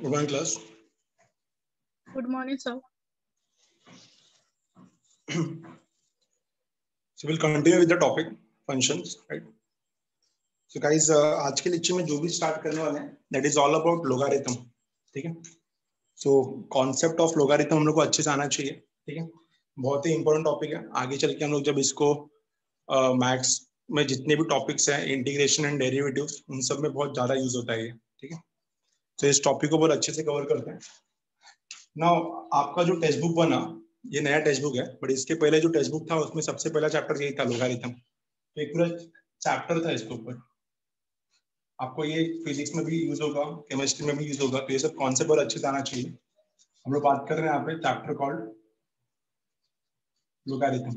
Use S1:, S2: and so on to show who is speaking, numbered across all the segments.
S1: Good morning, class.
S2: Good morning, sir.
S1: so we'll continue with the topic functions, right? So guys, uh, आज के lecture में जो भी start करने वाले हैं that is all about logarithm ठीक है सो कॉन्सेप्ट ऑफ़ लोगारिथम हम लोग को अच्छे से आना चाहिए ठीक है बहुत ही इंपॉर्टेंट टॉपिक है आगे चल के हम लोग जब इसको मैथ्स uh, में जितने भी टॉपिक्स हैं इंटीग्रेशन एंड डेरिवेटिव्स उन सब में बहुत ज़्यादा यूज़ होता है ये ठीक है तो इस टॉपिक को बहुत अच्छे से कवर करते हैं। ना आपका जो टेक्स्ट बुक बना, ये नया टेक्स्ट बुक है बट इसके पहले जो टेक्स्ट बुक था, उसमें सबसे पहला चैप्टर यही था लोगारिथम तो एक पूरा चैप्टर था इसके ऊपर। आपको ये फिजिक्स में भी यूज़ होगा केमिस्ट्री में भी यूज़ होगा तो ये सब कॉन्सेप्ट बहुत अच्छे से आना चाहिए। हम लोग बात कर रहे हैं यहाँ पे चैप्टर कॉल्ड लोगारिथम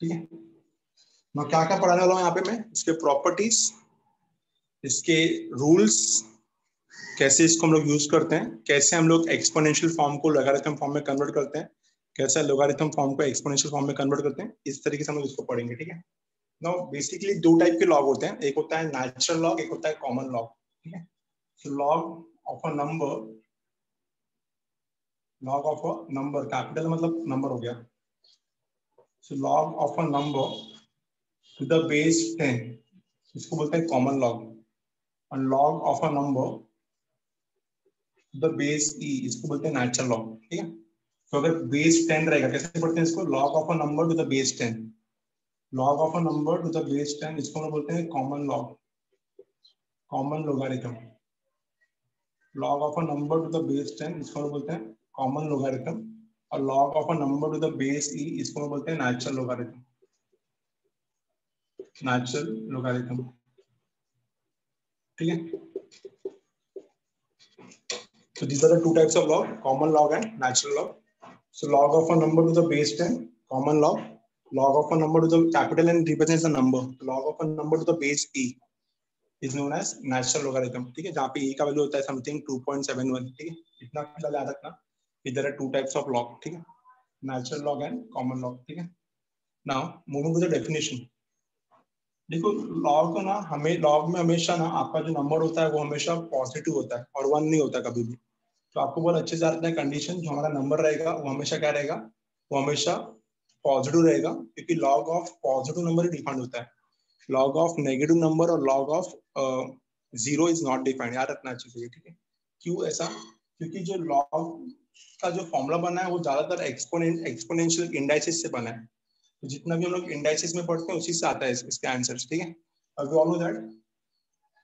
S1: ठीक है? मैं क्या क्या पढ़ाने वाला हूँ यहाँ पे मैं? इसके प्रॉपर्टीज़ इसके रूल्स कैसे इसको हम लोग यूज़ करते हैं, कैसे हम लोग एक्सपोनेंशियल फॉर्म को लोगारिथम फॉर्म में कन्वर्ट करते हैं, कैसे लोगारिथम फॉर्म को एक्सपोनेंशियल फॉर्म में कन्वर्ट करते हैं, इस तरीके से हम लोग इसको पढ़ेंगे, ठीक है? नाउ बेसिकली दो टाइप के लॉग होते हैं, एक होता है नेचुरल लॉग एक होता है कॉमन लॉग ठीक है? Log of a number log of a number capital मतलब नंबर हो गया। So log of a number to the base 10 इसको बोलते हैं कॉमन लॉग और log of a number the base e इसको बोलते हैं नेचुरल लॉग ठीक है? तो अगर बेस 10 रहेगा, कैसे पढ़ते हैं इसको? Log of a number to the base 10 log of a number to the base 10 इसको हम बोलते हैं common log common logarithm log of a number to the base 10 इसको हम बोलते हैं कॉमन लोगारिथम और log of a number to the base e इसको हम बोलते हैं नेचुरल लोगारिथम नेचुरल लोगारिथम ठीक है So these are the two types of log, common log and natural log. So log of a number to the base 10, common log. Log of a number to the capital N represents the number. Log of a number to the base E is known as natural logarithm. ठीक है जहाँ पे E का value होता है something 2.71 ठीक है इतना फ़िलहाल याद रखना इधर है टू टाइप्स ऑफ़ लॉग ठीक है natural log and common log ठीक है now moving to the definition देखो लॉग ना हमें लॉग में हमेशा ना आपका जो नंबर होता है वो हमेशा पॉजिटिव होता है और वन नहीं होता कभी भी। तो आपको बहुत अच्छे से आता है कंडीशन जो हमारा नंबर रहेगा, वो हमेशा क्या रहेगा? वो हमेशा पॉजिटिव रहेगा, क्योंकि लॉग ऑफ़ पॉजिटिव नंबर ही डिफाइंड होता है। लॉग ऑफ़ नेगेटिव नंबर और log of zero is not defined याद रखना चाहिए ठीक है? क्यों ऐसा? क्योंकि जो लॉग का जो फॉर्मूला बना है, वो ज़्यादातर एक्सपोनेंशियल इंडाइसिस से बना है। तो जितना भी हम लोग इंडाइसिस में पढ़ते हैं, उसी से आता है इसके आंसर ठीक है? अब यू ऑल नो दैट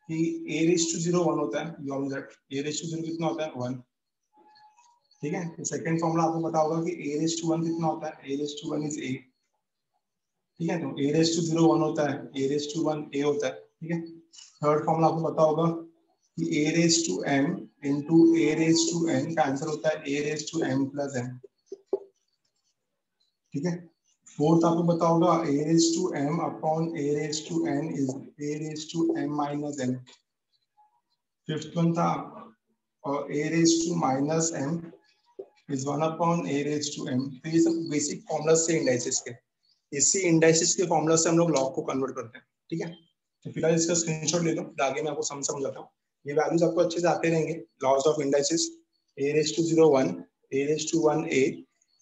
S1: कि a raise to zero one होता है। You all know that a raise to zero कितना होता है? वन ठीक है? तो सेकंड फॉर्मूला आपको पता होगा कि a रेस टू वन कितना होता है? A raise to one is a. ठीक है? तो a raise to zero one होता है। A raise to one a होता है। ठीक है? थर्ड फॉर्मूला आपको पता होगा कि a raise to m into a raise to n का आंसर होता है a raise to m plus n. ठीक है? फोर्थ आपको पता होगा a raise to m upon a raise to n is a raise to m minus n. Fifth one था, और a raise to minus m is one upon a raise to m. तो ये सब basic formula से indices के। इसी indices के formula से हम लोग लॉग को कन्वर्ट करते हैं, ठीक है? तो फ़िलहाल इसका स्क्रीनशॉट ले लो आगे मैं आपको सम समझाता हूँ। ये वैल्यूज़ आपको अच्छे से आते रहेंगे laws of indices a raise to zero one a raise to one a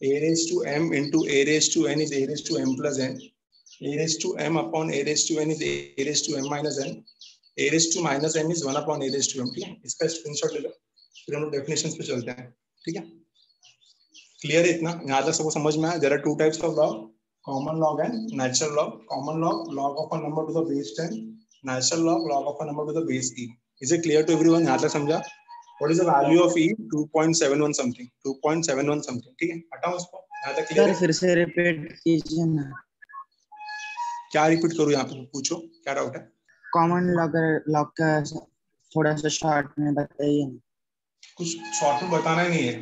S1: a raised to m into a raised to n is a raised to m plus n. a raised to m upon a raised to n is a raised to m minus n. a raised to minus n is 1 upon a raised to m. ठीक है? इसका screenshot ले लो। फिर हम लोग definitions पे चलते हैं। ठीक है? क्लियर है इतना? यहाँ तक सबको समझ में आया? There are two types of log common log and natural log common log log of a number to the base 10 natural log log of a number to the base e. Is it clear to everyone यहाँ तक समझा? What is the value of e? 2.71 something. 2.71 something. ठीक है? हटाओ उसको। यहाँ तक clear
S3: फिर से रिपीट कीजिए ना।
S1: क्या रिपीट करूँ यहाँ पे? पूछो। क्या डाउट है?
S3: कॉमन लॉग लॉग का थोड़ा सा शॉर्ट में बताइए।
S1: कुछ शॉर्ट में बताना ही नहीं है।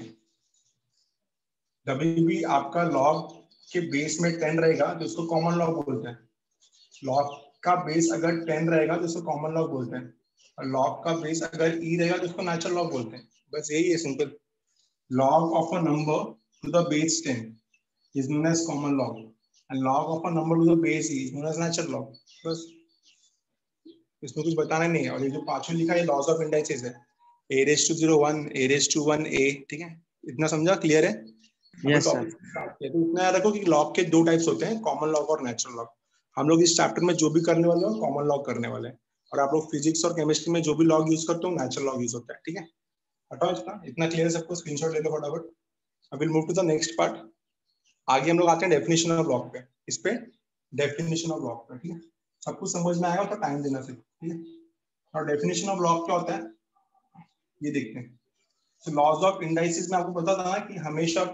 S1: कभी भी आपका लॉग के बेस में 10 रहेगा तो उसको कॉमन लॉग बोलते हैं। लॉग का बेस अगर 10 रहेगा तो उसको कॉमन लॉग बोलते हैं। लॉग का बेस अगर ई रहेगा तो उसको नेचुरल लॉग बोलते हैं। बस यही है simple log of a number to the base 10 is known as common log and log of a number to the base e is known as natural log बस इसमें कुछ बताना नहीं है। और ये जो पाँचवें लिखा है लॉस ऑफ़ इंडाइसेस है। A raise to zero one a raise to one a ठीक है? इतना समझा? क्लियर है?
S3: Yes, sir.
S1: तो इतना याद रखो कि लॉग के दो टाइप्स होते हैं कॉमन लॉग और नेचुरल लॉग हम लोग इस चैप्टर में जो भी करने वाले हैं कॉमन लॉग करने वाले हैं। और आप लोग फिजिक्स और केमिस्ट्री में जो भी लॉग यूज़ करते हो नेचुरल लॉग यूज़ होता है, ठीक है? हटाओ इसका, इतना क्लियर है सबको स्क्रीनशॉट ले लो फटाफट। अब will move to the next part आगे हम लोग आते हैं डेफिनेशन ऑफ़ लॉग पे, इस पे डेफिनेशन ऑफ़ लॉग पे, ठीक है? सब कुछ समझ में आएगा तो टाइम देना सिर्फ़, ठीक है? और डेफिनेशन ऑफ़ लॉग क्या होता है? ये देखते हैं। तो लॉज ऑफ़ इंडाइसिस में आपको पता था ना कि हमेशा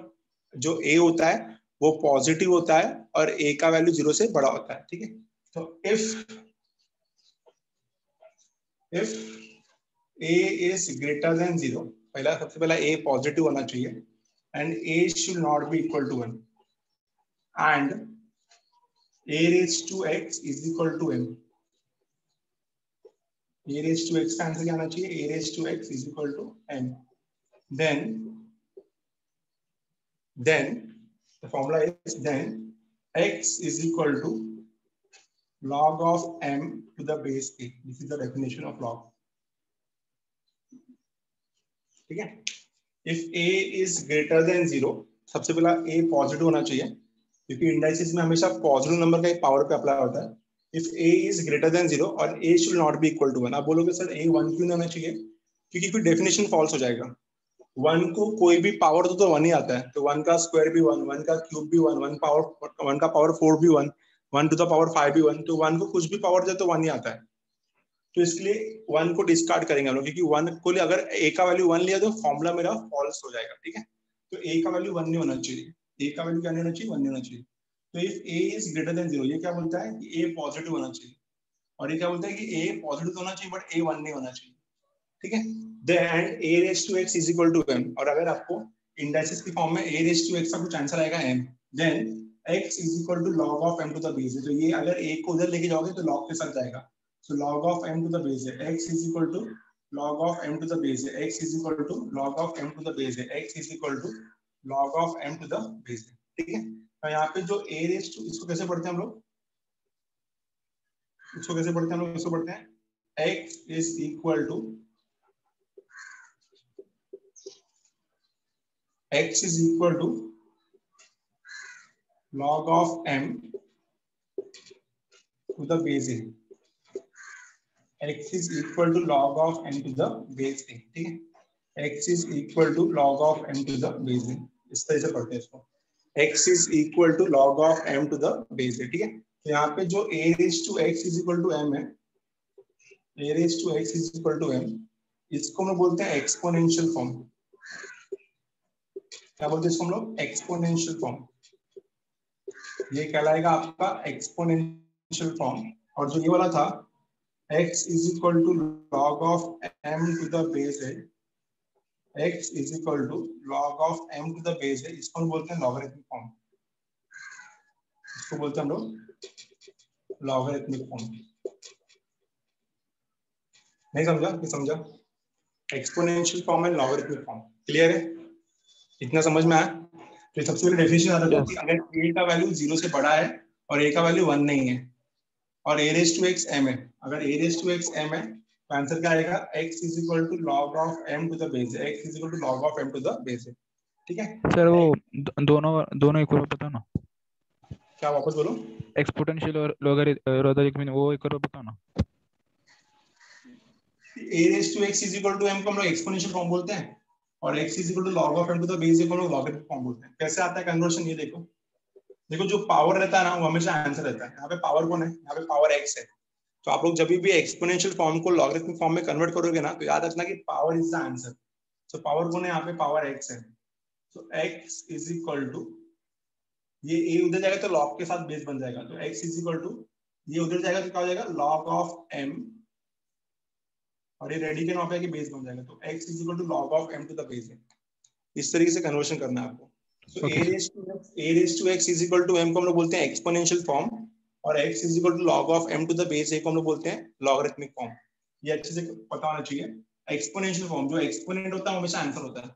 S1: जो ए होता है, वो पॉजिटिव होता है और ए का वैल्यू ज़ीरो से बड़ा होता है, ठीक है? तो if if a is greater than zero पहला सबसे पहला ए पॉजिटिव होना चाहिए and a should not be equal to one and a raised to x is equal to m a raised to x का आंसर क्या आना चाहिए a raised to x is equal to m then then the formula is then x is equal to log of m to the base a this is the definition of log. ठीक है? If a is greater than zero सबसे पहला a positive होना चाहिए क्योंकि indices में हमेशा positive number का एक पावर पे अप्लाई होता है। If a is greater than zero और a should not be equal to one आप बोलोगे सर a वन क्यों होना चाहिए? क्योंकि फिर डेफिनेशन फॉल्स हो जाएगा। वन को कोई भी पावर तो, तो वन ही आता है। तो वन का स्क्वायर भी वन वन का क्यूब भी वन वन पावर वन का पावर फोर भी one one to the power five भी वन तो वन को कुछ भी पावर दे तो वन ही आता है। तो इसलिए वन को डिस्कार्ड करेंगे हम लोग, क्योंकि वन को लिए अगर ए का वैल्यू वन लिया तो फॉर्मूला मेरा फॉल्स हो जाएगा, ठीक है? तो ए का वैल्यू वन नहीं होना चाहिए। ए का वैल्यू क्या नहीं होना चाहिए? वन नहीं होना चाहिए। तो if a is greater than zero क्या बोलता है कि ए पॉजिटिव होना चाहिए। और ये क्या बोलता है कि ए पॉजिटिव होना चाहिए बट ए वन नहीं होना चाहिए, ठीक है? Then a raise to x is equal to m. और अगर आपको इंडाइसेस के फॉर्म में ए रेस टू एक्स का कुछ आंसर आएगा m then x is equal to log of m to the base तो ये अगर a को उधर लेके जाओगे तो log के साथ जाएगा। So log of m the base है। X is equal to log of m the base है। X is equal to log of m the base है। X is equal to log of m the base है। ठीक है? तो यहाँ पे जो a रेज टू इसको कैसे पढ़ते हैं हम लोग? इसको कैसे पढ़ते हैं हम लोग? इसको पढ़ते हैं। X is equal to x is equal to log of m to the base a. x is equal to log of m to the base a. ठीक है x is equal to log of m to the base a. इस तरह से पढ़ते हैं इसको x is equal to log of m to the base a. ठीक है तो यहाँ पे जो a raised to x is equal to m है a raised to x is equal to m इसको हम बोलते हैं एक्सपोनेंशियल फॉर्म क्या बोलते हैं इसको हम लोग एक्सपोनेंशियल फॉर्म ये कहलाएगा आपका एक्सपोनेंशियल फॉर्म और जो ये वाला था, x is equal to log of m to the base है। x is equal to log of m to the base है, इसको बोलते हैं लॉगरिथमिक फॉर्म इसको बोलते हैं हम लोग लॉगरिथमिक फॉर्म नहीं समझा? कि समझा? Exponential form and logarithmic form clear है? इतना समझ में आया? तो सबसे पहले डेफिनेशन आता है कि अगर a का वैल्यू ज़ीरो से बड़ा है और a का वैल्यू वन नहीं है और a raise to x m है अगर a raise to x m है तो आंसर क्या आएगा? X is equal to log of m to the base x is equal to log of m to the base ठीक है?
S4: Sir वो दोनों दोनों बार बताओ ना?
S1: क्या वापस बोलो?
S4: एक्सपोनेंशियल और लॉगरिथमिक वो एक बार बताओ ना?
S1: A raise to x is equal to m को हम लोग एक्सपोनेंशियल फॉर्म बोलते हैं। और x is equal to log of m to the base हम लोग लॉगरिथमिक फॉर्म बोलते हैं। कैसे आता है कन्वर्शन ये देखो। देखो, जो पावर रहता है ना, वो हमेशा आंसर रहता है। यहाँ पे पावर कौन है? यहाँ पे पावर x है। तो आप लोग जब भी एक्सपोनेंशियल फॉर्म को लॉगरिथमिक फॉर्म में कन्वर्ट करोगे ना तो याद रखना कि power is the answer so power कौन है? यहाँ पे पावर x है। So x is equal to ये a उधर जाएगा तो लॉग के साथ बेस बन जाएगा। तो x इज़ इक्वल टू ये उधर जाएगा तो क्या हो जाएगा? लॉग ऑफ़ m और ये रेडी के नॉट के बेस बन जाएगा। तो x is equal to log of m to the base है इस तरीके से कन्वर्शन करना है आपको। तो a raise to a raise to x is equal to m को हम लोग बोलते हैं एक्सपोनेंशियल फॉर्म और x is equal to log of m to the base a को हम लोग बोलते हैं लॉगरिथमिक फॉर्म ये अच्छे से पता होना चाहिए। एक्सपोनेंशियल फॉर्म जो एक्सपोनेंट होता है हमेशा आंसर होता है।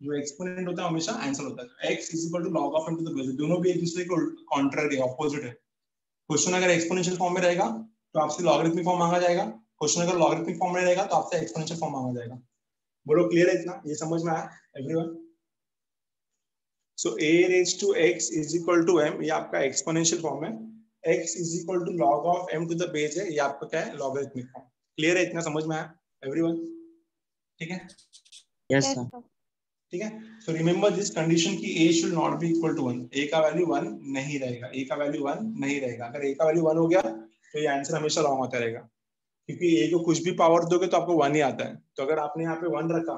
S1: जो एक्सपोनेंट होता है हमेशा आंसर होता है। x is equal to log of m to the base दोनों भी एक दूसरे के कॉन्ट्ररी ऑपोजिट है। क्वेश्चन अगर एक्सपोनेंशियल फॉर्म में रहेगा तो आपसे लॉगरिथमिक फॉर्म मांगा जाएगा। क्वेश्चन अगर लॉगरिथमिक फॉर्म में रहेगा तो आपसे एक्सपोनेंशियल फॉर्म मांगा जाएगा। बोलो क्लियर है इतना? ये समझ में आया? Everyone so a raise to x is equal to m ये आपका एक्सपोनेंशियल फॉर्म है। X is equal to log of m to the base है ये आपका क्या है? लॉगरिथमिक फॉर्म क्लियर है इतना? समझ में आया? एवरीवन ठीक है?
S3: Yes, sir.
S1: ठीक है? सो रिमेंबर दिस कंडीशन की a should not be equal to 1 a का वैल्यू 1 नहीं रहेगा। A का वैल्यू 1 नहीं रहेगा। अगर ए का वैल्यू वन हो गया तो ये आंसर हमेशा रॉन्ग होता रहेगा। क्योंकि ए को कुछ भी पावर दोगे तो आपको वन ही आता है। तो अगर आपने यहाँ पे वन रखा,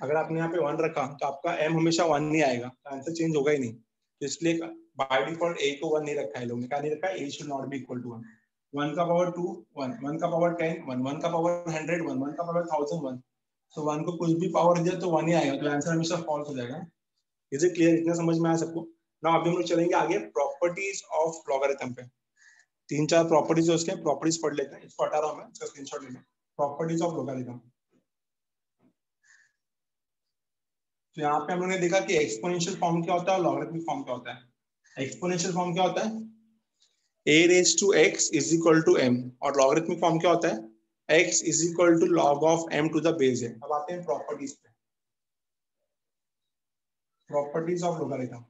S1: अगर आपने यहाँ पे वन रखा तो आपका एम हमेशा 1 नहीं आएगा। तो आंसर चेंज होगा ही नहीं। तो इसलिए बाय डिफ़ॉल्ट a को 1 नहीं रखा है लोग ने। क्या नहीं रखा a should not be equal to 1 1 का पावर 2 1 1 का पावर 10 1 1 का पावर 100 1 1 का पावर 1000 1 तो वन को कुछ भी पावर दिया तो वन ही आएगा। तो आंसर हमेशा फॉल्स हो जाएगा। इज़ इट क्लियर इतना समझ में आया सबको? ना अभी हम लोग चलेंगे आगे प्रॉपर्टीज़ ऑफ़ लॉगरिथम पे। तीन चार प्रॉपर्टीज़ है उसके प्रॉपर्टीज़ पढ़ लेते हैं, इसको हटा रहा हूँ मैं, इसका स्क्रीनशॉट ले लें प्रॉपर्टीज़ ऑफ़ लॉगरिथम तो यहाँ पे हम लोगों ने देखा कि एक्सपोनेंशियल फॉर्म क्या होता है और लॉगरिथमिक फॉर्म क्या होता है। एक्सपोनेंशियल फॉर्म क्या होता है? A raise to x is equal to m और लॉगरिथमिक फॉर्म क्या होता है? X is equal to log of m to the base है अब आते हैं प्रॉपर्टीज़ पे। Properties of logarithm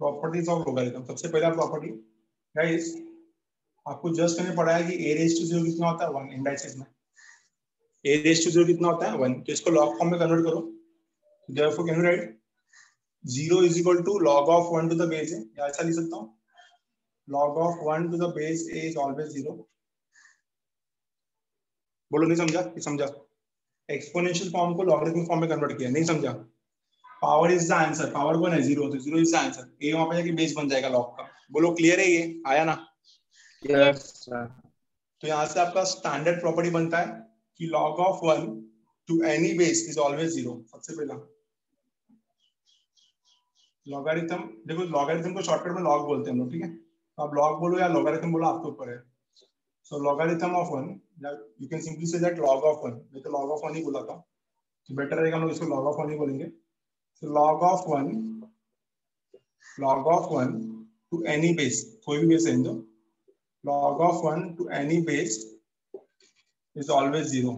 S1: properties of logarithm सबसे पहला प्रॉपर्टी गाइस आपको जस्ट मैंने पढ़ाया कि a रेज टू ज़ीरो कितना होता है? वन इंडाइसिस में। a रेज टू ज़ीरो कितना होता है? वन तो इसको लॉग फॉर्म में कन्वर्ट करो। Therefore, can you write? Zero is equal to log of one to the base है या ऐसा लिख सकता हूँ? Log of one to the base a is always zero बोलो, नहीं समझा? कि समझा। एक्सपोनेंशियल फॉर्म को लॉगरिथमिक फॉर्म में कन्वर्ट किया। नहीं समझा? Power is the answer power one है ज़ीरो तो zero is the answer A वहाँ पे जाके बेस बन जाएगा लॉग का। बोलो क्लियर है ये? आया ना?
S3: Yes,
S1: तो यहाँ से आपका स्टैंडर्ड प्रॉपर्टी बनता है कि log of one to any base is always zero सबसे पहला। लॉगरिथम देखो लॉगरिथम को शॉर्टकट में लॉग बोलते हैं हम लोग ठीक है? तो आप लॉग बोलो या लॉगरिथम बोलो आपके ऊपर है। So logarithm of one you can simply say that log of one मैं तो लॉग ऑफ़ वन ही बोला था। तो बेटर रहेगा हम लोग इसको लॉग ऑफ़ वन ही बोलेंगे। so log of one log of one to any base कोई भी बेस है दो log of 1 to any base is always zero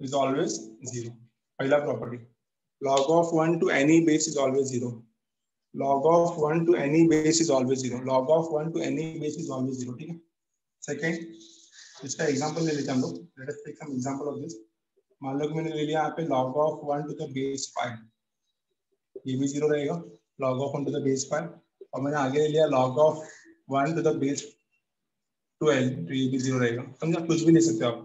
S1: is always zero पहला property log of 1 to any base is always zero log of 1 to any base is always zero log of 1 to any base is always zero ठीक है second इसका example ले लेते हैं हम लोग let us take some example of this मान लो कि मैंने ले लिया पे log 1 to the base 5 ये भी ज़ीरो रहेगा log 1 to the base 5 और मैंने आगे ले लिया log of 1 to the base 12 तो ये भी ज़ीरो रहेगा समझा कुछ भी ले सकते आप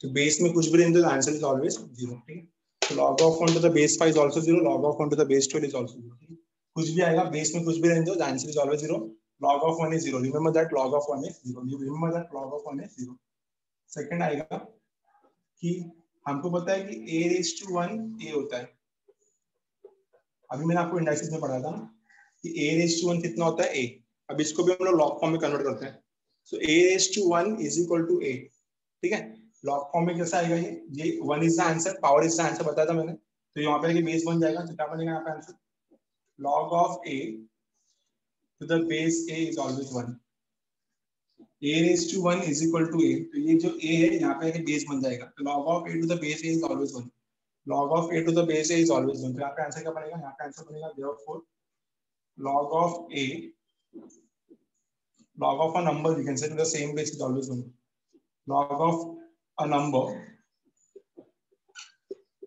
S1: तो बेस में कुछ भी रहेंगे तो आंसर इज़ ऑलवेज ज़ीरो है तो log of 1 to the base 5 is also zero log of 1 to the base 12 is also zero कुछ भी आएगा बेस में कुछ भी रहेंगे तो answer is always zero log of 1 is remember that log of 1 is remember that log of 1 is second आएगा कि हमको पता है कि a raised to 1 a होता है। अभी मैंने आपको इंडाइसिस में पढ़ा था कि a raised to 1 कितना होता है? A अब इसको भी हम लोग लॉग फॉर्म में कन्वर्ट करते हैं। सो a raised to 1 is equal to a ठीक है? लॉग फॉर्म में कैसा आएगा ये? ये 1 is the answer power is the answer बताया था मैंने। तो यहाँ पे बेस बन जाएगा। तो क्या बनेगा यहाँ पे answer log of a, to the base a is always 1 a raised to 1 is equal to a तो ये जो a है यहाँ पे बेस बन जाएगा तो log of a to the base a is always 1 log of a to the base a is always 1 तो यहाँ पे आंसर क्या बनेगा यहाँ पे आंसर बनेगा therefore log of a log of a number you can say the same base is always 1 log of a number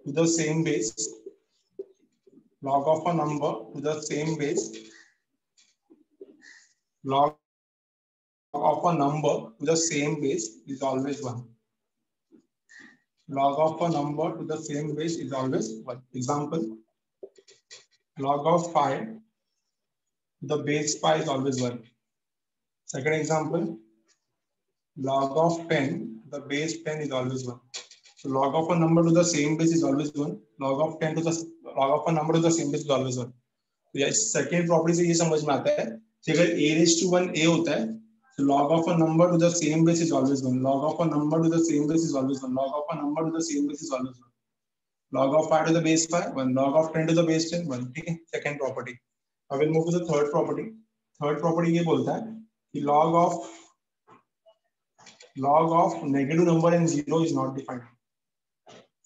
S1: to the same base log of a number to the same base log of a number to the same base is always 1 log of a number to the same base is always 1 example log of 5 to the base pi is always 1 second example log of 10 the base 10 is always 1 so log of a number to the same base is always 1 log of 10 to the log of a number to the same base is always 1 तो second property से ये समझ में आता है कि अगर a raised to 1 a होता है so log of a number to the same base is always 1 log of a number to the same base is always 1 log of a number to the same base is always 1 log of 5 to the base 5 1 log of 10 to the base 10 1 ठीक है second property अब we'll move to the third property third property ये बोलता है कि log of log of negative number and zero is not defined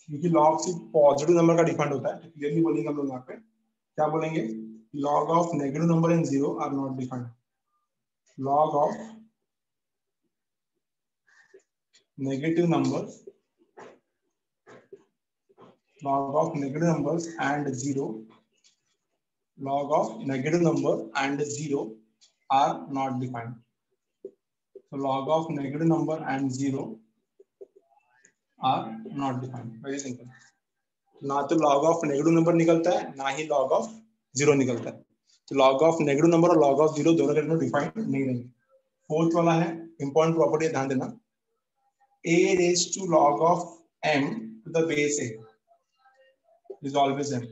S1: क्योंकि log सिर्फ़ positive number का डिफाइंड होता है तो क्लियरली बोलेंगे हम लोग यहाँ पे क्या बोलेंगे log of negative number and zero are not defined log of negative numbers log of negative numbers and zero log of negative number and zero are not defined so log of negative number and zero are not defined very simple ना तो log of negative number निकलता है ना ही log of zero निकलता है तो log of negative number और log of zero दोनों के दोनों डिफाइन नहीं रहेंगे फोर्थ वाला है इंपॉर्टेंट प्रॉपर्टी ध्यान देना a raised to log of m to the base a is always m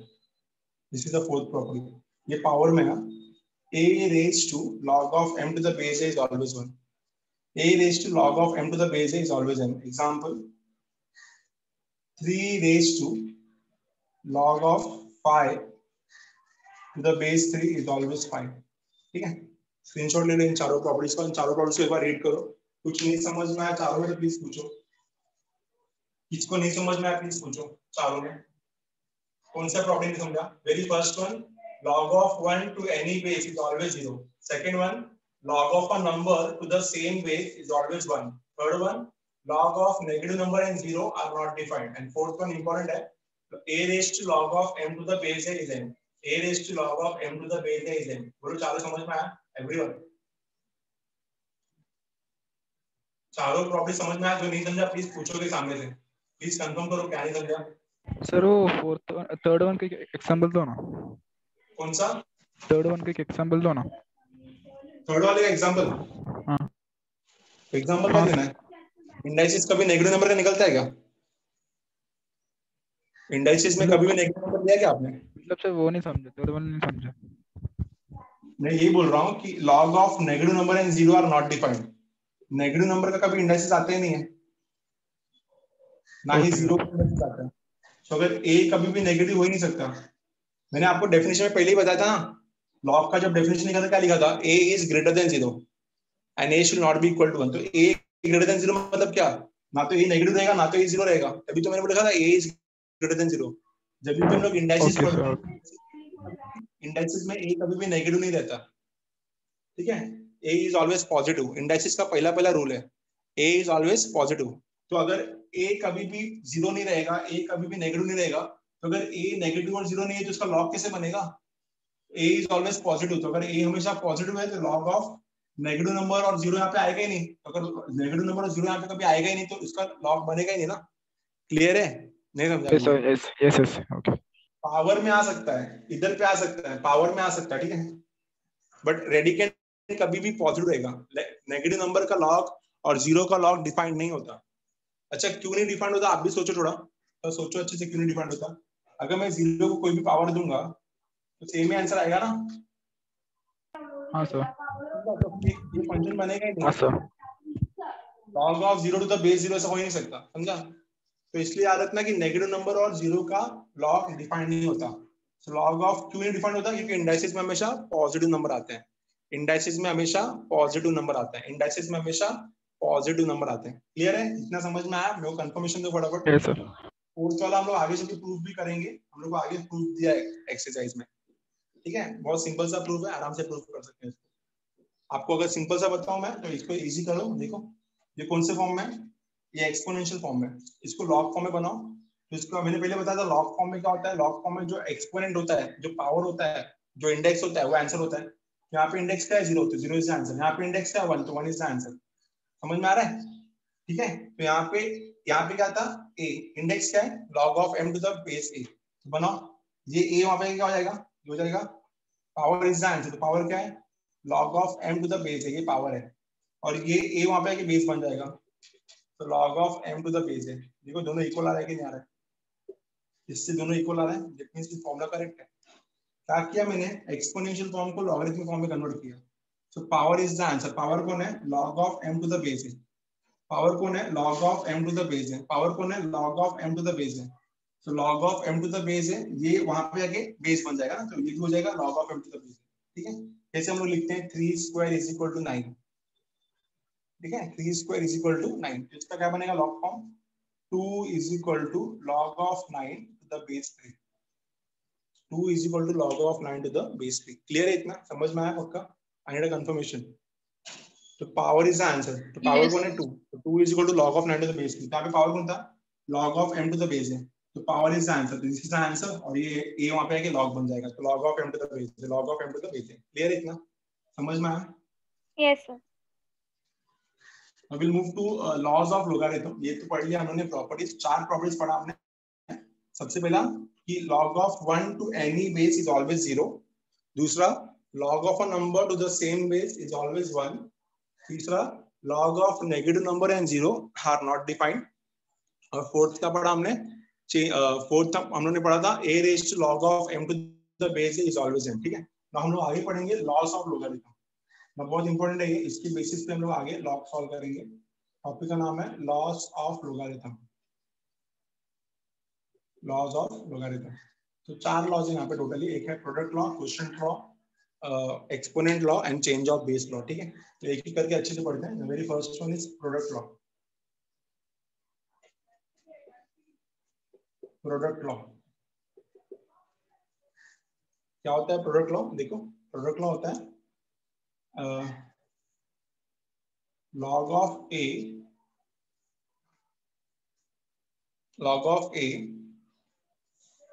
S1: this is the fourth property ye power mein na a raised to log of m to the base a is always 1 a raised to log of m to the base a is always m example 3 raised to log of 5 to the base three is always five ठीक है screenshot ले लो इन चारों properties को इन चारों properties को एक बार read करो कुछ नहीं समझ में आया चारों में तो प्लीज़ पूछो किसको नहीं समझ में आया प्लीज़ पूछो चारों में कौन सा प्रॉब्लम नहीं समझा very first one log of 1 to any base is always 0 second one log of a number to the same base is always 1 third one log of negative number and 0 are not defined and fourth one important hai a raised to log of m to the base is n a raised to log of m to the base a is n बोलो चारों समझ में आया everyone चारों problem समझ में आया जो नहीं समझा प्लीज़ पूछोगे सामने से प्लीज़ कंफर्म करो क्या नहीं समझा
S4: सर वो फोर्थ थर्ड वन का एग्जांपल दो ना
S1: कौन सा
S4: थर्ड वन का एग्जांपल दो ना
S1: थर्ड वाले का एग्जांपल
S4: हाँ
S1: एग्जांपल क्या देना है इंडाइसिस कभी नेगेटिव नंबर का निकलता है क्या इंडाइसिस में कभी भी नेगेटिव नंबर दिया क्या आपने
S4: मतलब सर वो नहीं समझा थर्ड वन नहीं समझा।
S1: मैं यही बोल रहा हूँ कि log of negative number and zero are not defined negative number का कभी इंडाइसिस आते ही नहीं है। ना ही ज़ीरो का इंडाइसिस आता है। तो अगर ए कभी भी नेगेटिव हो ही नहीं सकता। मैंने आपको डेफिनेशन में पहले ही बताया था ना लॉग का जब डेफिनेशन लिखा था क्या लिखा था? A is greater than zero and a should not be equal to one तो ए ग्रेटर देन ज़ीरो मतलब क्या? ना तो ए नेगेटिव रहेगा ना तो ए ज़ीरो रहेगा। तभी तो मैंने लिखा था a is greater than zero जब भी हम लोग इंडाइसिस इंडाइसिस में ए कभी भी नेगेटिव नहीं रहता। ठीक है? A is always positive indices का पहला पहला रूल है। ए इज़ ऑलवेज पॉजिटिव तो अगर ए कभी भी ज़ीरो नहीं रहेगा ए कभी भी नेगेटिव नहीं रहेगा तो अगर ए नेगेटिव और ज़ीरो नहीं है तो उसका लॉग कैसे बनेगा? ए इज़ ऑलवेज पॉजिटिव तो अगर ए हमेशा पॉजिटिव है तो लॉग ऑफ़ नेगेटिव नंबर और ज़ीरो यहाँ पे आएगा ही नहीं। अगर नेगेटिव नंबर और ज़ीरो यहाँ पे कभी आएगा ही नहीं तो उसका लॉग बनेगा ही नहीं ना। क्लियर है? नहीं समझा
S4: yes yes yes okay
S1: power में आ सकता है इधर पे आ सकता है पावर में आ सकता है ठीक है? बट रेडिकेंट कभी भी पॉजिटिव रहेगा। नेगेटिव नंबर का लॉग और ज़ीरो का लॉग डिफाइंड नहीं होता। अच्छा क्यों नहीं डिफाइंड होता? आप भी सोचो थोड़ा। तो सोचो अच्छे से क्यों नहीं डिफाइंड होता। अगर मैं ज़ीरो को कोई भी पावर दूँगा तो सेम ही आंसर आएगा ना?
S4: हाँ सर
S1: ये फ़ंक्शन बनेगा ही नहीं।
S4: हाँ
S1: sir log of zero to the base zero ऐसा हो ही नहीं सकता समझा? तो इसलिए याद रखना कि नेगेटिव नंबर और ज़ीरो का लॉग डिफाइंड नहीं होता। So लॉग ऑफ़ क्यों नहीं डिफाइंड होता क्योंकि इंडाइसिस में हमेशा पॉजिटिव नंबर आते हैं। इंडाइसिस में हमेशा पॉजिटिव नंबर आते हैं। इंडाइसिस में हमेशा पॉजिटिव नंबर आते हैं। क्लियर है? इतना समझ में आया? मेरे को कंफर्मेशन दो फटाफट फोर्थ वाला हम लोग आगे चल के प्रूफ भी करेंगे। हम लोग को आगे प्रूफ दिया है एक्सरसाइज में। ठीक है? बहुत सिंपल सा प्रूफ है। आराम से प्रूफ कर सकते हैं आपको अगर सिंपल सा बताऊँ मैं तो इसको इजी करो। देखो ये कौन से फॉर्म में है? ये एक्सपोनेंशियल फॉर्म में इसको लॉग फॉर्म में बनाओ। तो इसको मैंने पहले बताया था लॉग फॉर्म में क्या होता है? लॉग फॉर्म में जो एक्सपोनेंट होता है, जो पावर होता है, जो इंडेक्स होता है, वो आंसर होता है। यहाँ पे इंडेक्स क्या है? ज़ीरो तो ज़ीरो इज़ आंसर यहाँ पे इंडेक्स क्या है? वन तो वन इज़ द आंसर समझ में आ रहा है? ठीक है? तो यहाँ पे यहाँ पे क्या था? ए इंडेक्स क्या है? Log of m to the base a बनाओ। ये ए वहाँ पे क्या हो जाएगा? ये हो जाएगा। पावर इज़ द आंसर तो पावर क्या है? Log of m to the base है ये पावर है। और ये ए वहाँ पे बेस बन जाएगा। तो log of m to the base है देखो, दोनों इक्वल आ रहा है कि नहीं आ रहा? इससे दोनों इक्वल आ रहा है दैट मींस फॉर्मूला करेक्ट है। क्या किया मैंने? एक्सपोनेंशियल फॉर्म को लॉगरिथमिक फॉर्म में कन्वर्ट किया। So power is the answer power कौन है? Log of m to the base है पावर कौन है? Log of m to the base है पावर कौन है? Log of m to the base है तो log of m to the base है ये वहाँ पे जाके बेस बन जाएगा ना? तो ये भी हो जाएगा log of m to the base ठीक है? जैसे हम लोग लिखते हैं three square is equal to nine ठीक है? Three square is equal to nine तो इसका क्या बनेगा? Log form two is equal to log of nine to the base three two is equal to log of nine to the base three clear है इतना? समझ में आया पक्का? आई नीड अ कंफर्मेशन तो पावर इज़ द आंसर तो power कौन है? टू तो two is equal to log of nine to the base three यहाँ पे पावर कौन था? Log of m to the base है. तो power is the answer this is the answer और ये ए वहाँ पे आके लॉग बन जाएगा. तो log of m to the base log of m to the base clear है इतना? समझ में आया?
S5: Yes, sir.
S1: Move to uh, laws of logarithm. ये तो पढ़ लिया हमने प्रॉपर्टीज़ चार प्रॉपर्टीज़ पढ़ा हमने सबसे पहला कि log of one to any base is always zero. दूसरा log of a number to the same base is always one. तीसरा log of negative number and zero are not defined. और fourth का पढ़ा हमने फोर्थ हमने पढ़ा था a raised to log of m to the base is always m ठीक है ना हम लोग आगे पढ़ेंगे laws of logarithm. बहुत इंपॉर्टेंट है ये इसके बेसिस पे हम लोग आगे लॉग सॉल्व करेंगे। टॉपिक का नाम है laws of logarithm laws of logarithm तो चार लॉज यहाँ पे टोटली एक है product law question law exponent law and change of base law ठीक है? तो एक ही करके अच्छे से पढ़ते हैं। Very first one is product law product law क्या होता है प्रोडक्ट लॉ देखो प्रोडक्ट लॉ होता है Uh, log of a, log of a,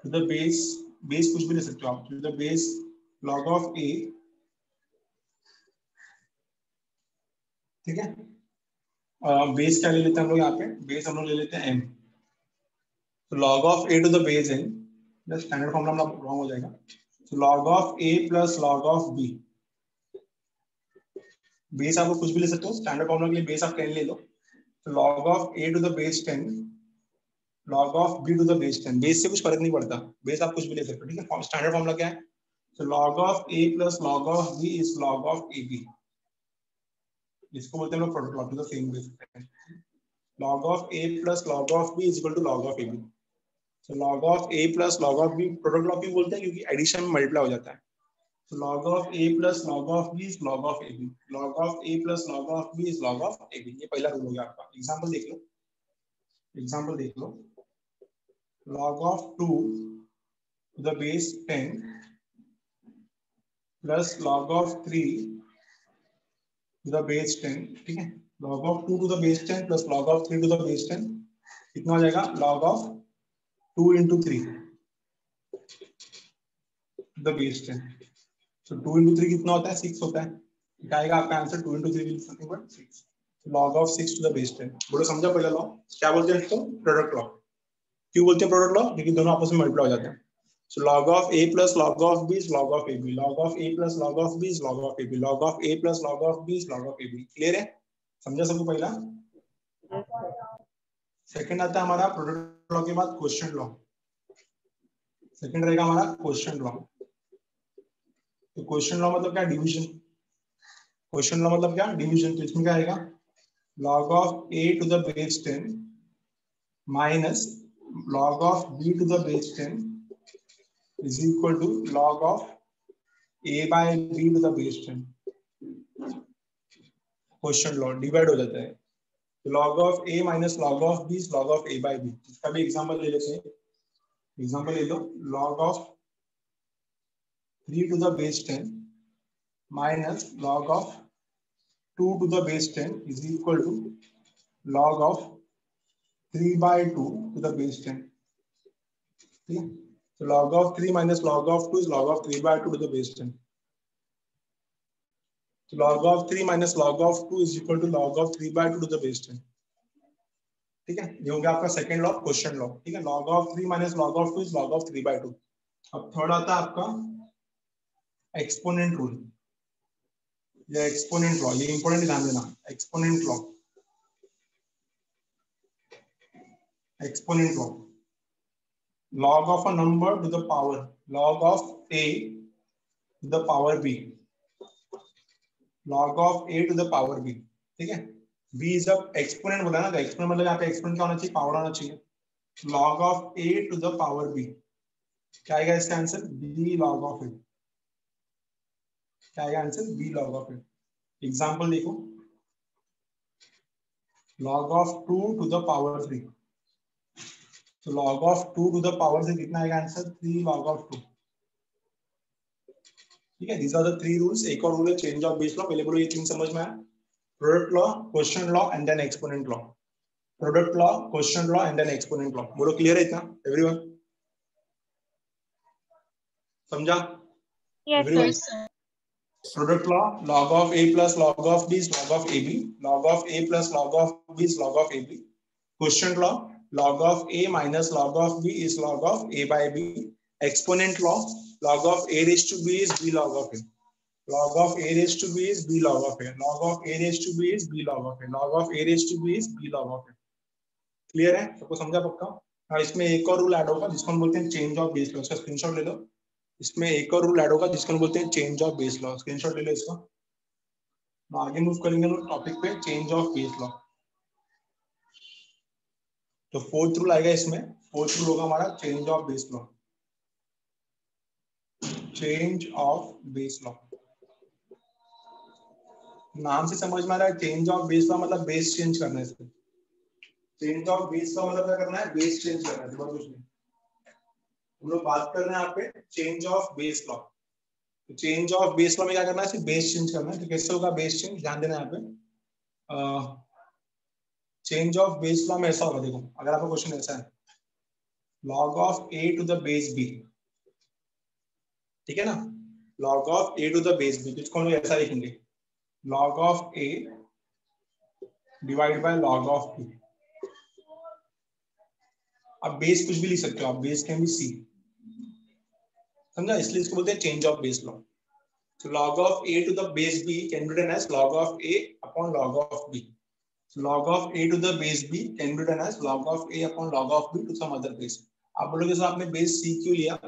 S1: to the base base कुछ भी ले सकते हो आप, to the base log of a, ठीक है? Uh, बेस क्या ले लेते हैं हम लोग यहाँ पे? बेस हम लोग ले लेते हैं m log of a to the base n standard formula हो जाएगा. Log of a plus log of b base आप कुछ भी ले सकते हो स्टैंडर्ड फॉर्मूला के लिए बेस आप टेन ले लो। Log of a to the base ten log of b to the base ten base से कुछ फ़र्क नहीं पड़ता बेस आप कुछ भी ले सकते हो, ठीक है? स्टैंडर्ड फॉर्मूला क्या है? तो log of a plus log of b is log of a b इसको बोलते हैं लोग product law to the same base log of a plus log of b is equal to log of a b so log of a plus log of b product law क्यों बोलते हैं? क्योंकि addition में multiply हो जाता है। So log of a plus log of b is log of ab. Log of a plus log of b is log of ab. ये पहला रूल हो गया आपका एग्जांपल देख लो एग्जांपल देख लो log of 2 to the base 10 plus log of 3 to the base 10 ठीक है log of 2 to the base 10 plus log of 3 to the base 10 कितना हो जाएगा log of 2 into 3 the base 10 So 2 into 3 कितना होता है? सिक्स होता है। आएगा आपका answer 2 into 3 will be something but 6 log of 6 to the base 10 बोलो, समझा पहला लॉ क्या बोलते हैं प्रोडक्ट लॉ क्यों बोलते हैं प्रोडक्ट लॉ क्योंकि दोनों आपस में मल्टीप्लाई हो जाते हैं। क्लियर है? समझा सबको पहला? आता है हमारा प्रोडक्ट लॉ के बाद क्वेश्चन लॉ सेकंड रहेगा हमारा क्वेश्चन लॉ तो क्वेश्चन लॉ मतलब क्या? डिवीज़न क्वेश्चन लॉ मतलब क्या? डिविजन तो इसमें क्या आएगा? Log of a to the base ten minus log of b to the base ten is equal to log of a by b to the base ten question law divide हो जाता है. Log of a minus log of b log of a by b b. इसका भी example ले लेते हैं. Example ले लो. Log of of 3 to the base 10 minus log of 2 to the base 10 is equal to log of 3 by 2 to the base 10. Okay? So log of 3 minus log of 2 is log of 3 by 2 to the base 10. So log of 3 minus log of 2 is equal to log of 3 by 2 to the base 10. ठीक है ये हो गया आपका second law question law ठीक है log of 3 minus log of 2 is log of 3 by 2 अब third आता है आपका एक्सपोनेंट रूल ये एक्सपोनेंट लॉ ये इंपॉर्टेंट ध्यान देना. Exponent law exponent law log of a number to the power. Log of a to the power b. Log of a to the power b. ठीक है? B is a exponent बोला ना तो exponent मतलब यहाँ पे exponent क्या होना चाहिए? पावर होना चाहिए. Log of a to the power b क्या आएगा इसका answer b log of a क्या आएगा answer b log of a example देखो। Log of 2 to the power 3 so log of 2 to the power से कितना आएगा आंसर 3 log of 2 ठीक है? These are the three rules. एक और रूल है चेंज ऑफ़ बेस लॉ पहले बोलो ये तीन समझ में आया? Product law question law and then exponent law product law question law and then exponent law बोलो क्लियर है इतना? एवरीवन समझा?
S2: Yes,
S1: Everyone.
S2: sir.
S1: Product law log of a plus log of b is log of ab log of a plus log of b is log of ab quotient law log of a minus log of b is log of a by b exponent law log of a raised to b is b log of a log of a raised to b is b log of a log of a raised to b is b log of a log of a raised to b is b log of a clear है सबको समझा पक्का हाँ इसमें एक और rule add होगा जिसको हम बोलते हैं चेंज ऑफ़ बेस लॉ इसका स्क्रीनशॉट ले लो इसमें एक और रूल ऐड होगा, जिसको हम बोलते हैं change of base law screenshot ले लो इसका। आगे मूव करेंगे लोग टॉपिक पे चेंज ऑफ़ बेस लॉ तो फोर्थ रूल आएगा इसमें। फोर्थ रूल होगा हमारा change of base law change of base law नाम से समझ में आ रहा है चेंज ऑफ़ बेस लॉ मतलब बेस चेंज करना है इसमें चेंज ऑफ़ बेस लॉ मतलब क्या करना है? बेस चेंज करना है नहीं। हम लोग बात कर रहे हैं यहाँ पे चेंज ऑफ़ बेस लॉ तो चेंज ऑफ़ बेस लॉ में क्या करना है? सिर्फ़ बेस चेंज करना है। तो कैसे होगा बेस चेंज ध्यान देना यहाँ पे। चेंज ऑफ़ बेस लॉ में ऐसा होगा, देखो, अगर आपका क्वेश्चन ऐसा है। Log of a to the base b ठीक है ना? Log of a to the base b इसको हम लोग ऐसा लिखेंगे। Log of a divide by log of b आप बेस कुछ भी लिख सकते हो। आप बेस कैन बी सी समझा इसलिए इसको बोलते हैं चेंज ऑफ़ बेस लॉ तो log of a to the base b can be done as log of a upon log of b log of a to the base b can be done as log of a upon log of b to some other base आप बोलोगे sir आपने base C Q लिया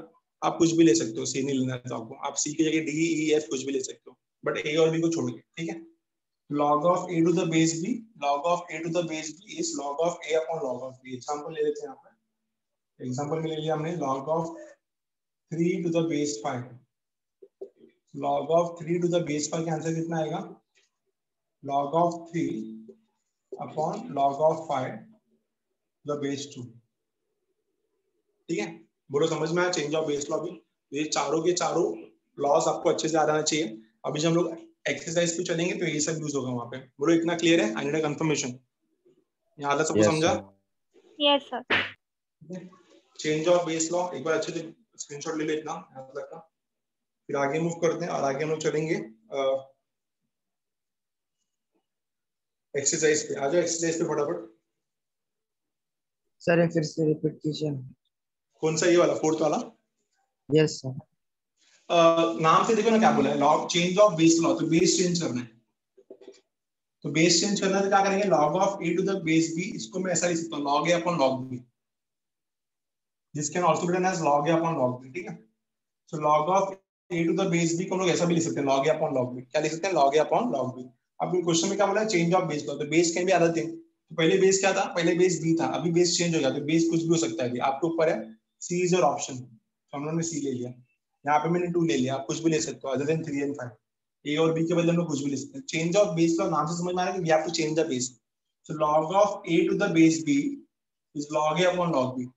S1: आप कुछ भी ले सकते हो सी नहीं लेना है तो आपको आप सी की जगह डी ई एफ़ कुछ भी ले सकते हो बट ए और बी को छोड़ के ठीक है log of a to the base b log of a to the base b is log of a upon log of b example le lete hain yahan pe example ke liye hamne log of 3 to the base 5 log of 3 to the base 5 का answer कितना आएगा? Log of 3 upon log of 5 the base 2 ठीक है? बोलो समझ में आया? Change of base law भी ये चारों के चारों लॉस आपको अच्छे से याद आना चाहिए। अभी जब हम लोग एक्सरसाइज पे चलेंगे तो ये सब यूज़ होगा वहाँ पे। बोलो इतना क्लियर है? आई नीड अ कंफर्मेशन यहाँ तक सबको समझा.
S2: Yes, sir.
S1: Change of base law एक बार अच्छे से स्क्रीनशॉट ले लो इतना यहाँ तक का। फिर आगे मूव करते हैं और आगे हम लोग चलेंगे एक्सरसाइज पे। आ जाओ एक्सरसाइज पे फटाफट।
S3: सर फिर से रिपीट कीजिए।
S1: कौन सा ये वाला फोर्थ वाला?
S3: यस सर
S1: नाम से देखो ना क्या बोला है। Log change of base law तो बेस चेंज करना है। तो बेस चेंज करना है तो क्या करेंगे? Log of a to the base b इसको मैं ऐसा लिख सकता हूँ। Log a upon log b this can be done as log a upon log b ठीक है? So log of a to the base b को हम लोग ऐसा भी लिख सकते हैं log a upon log b क्या लिख सकते हैं? Log a upon log b अब क्वेश्चन में क्या बोला चेंज ऑफ़ बेस तो base can be other thing तो पहले बेस क्या था? पहले बेस बी था। अभी बेस चेंज हो गया। तो बेस कुछ भी हो सकता है आपके ऊपर है सी इज़ योर ऑप्शन तो हम लोगों ने सी ले लिया। यहाँ पे मैंने टू ले लिया। आप कुछ भी ले सकते हो other than three and five a और बी के बदले में कुछ भी ले सकते हैं। चेंज ऑफ़ बेस का नाम से समझ में आ रहा है कि we have to change the base so log of a to the base b is log a upon log b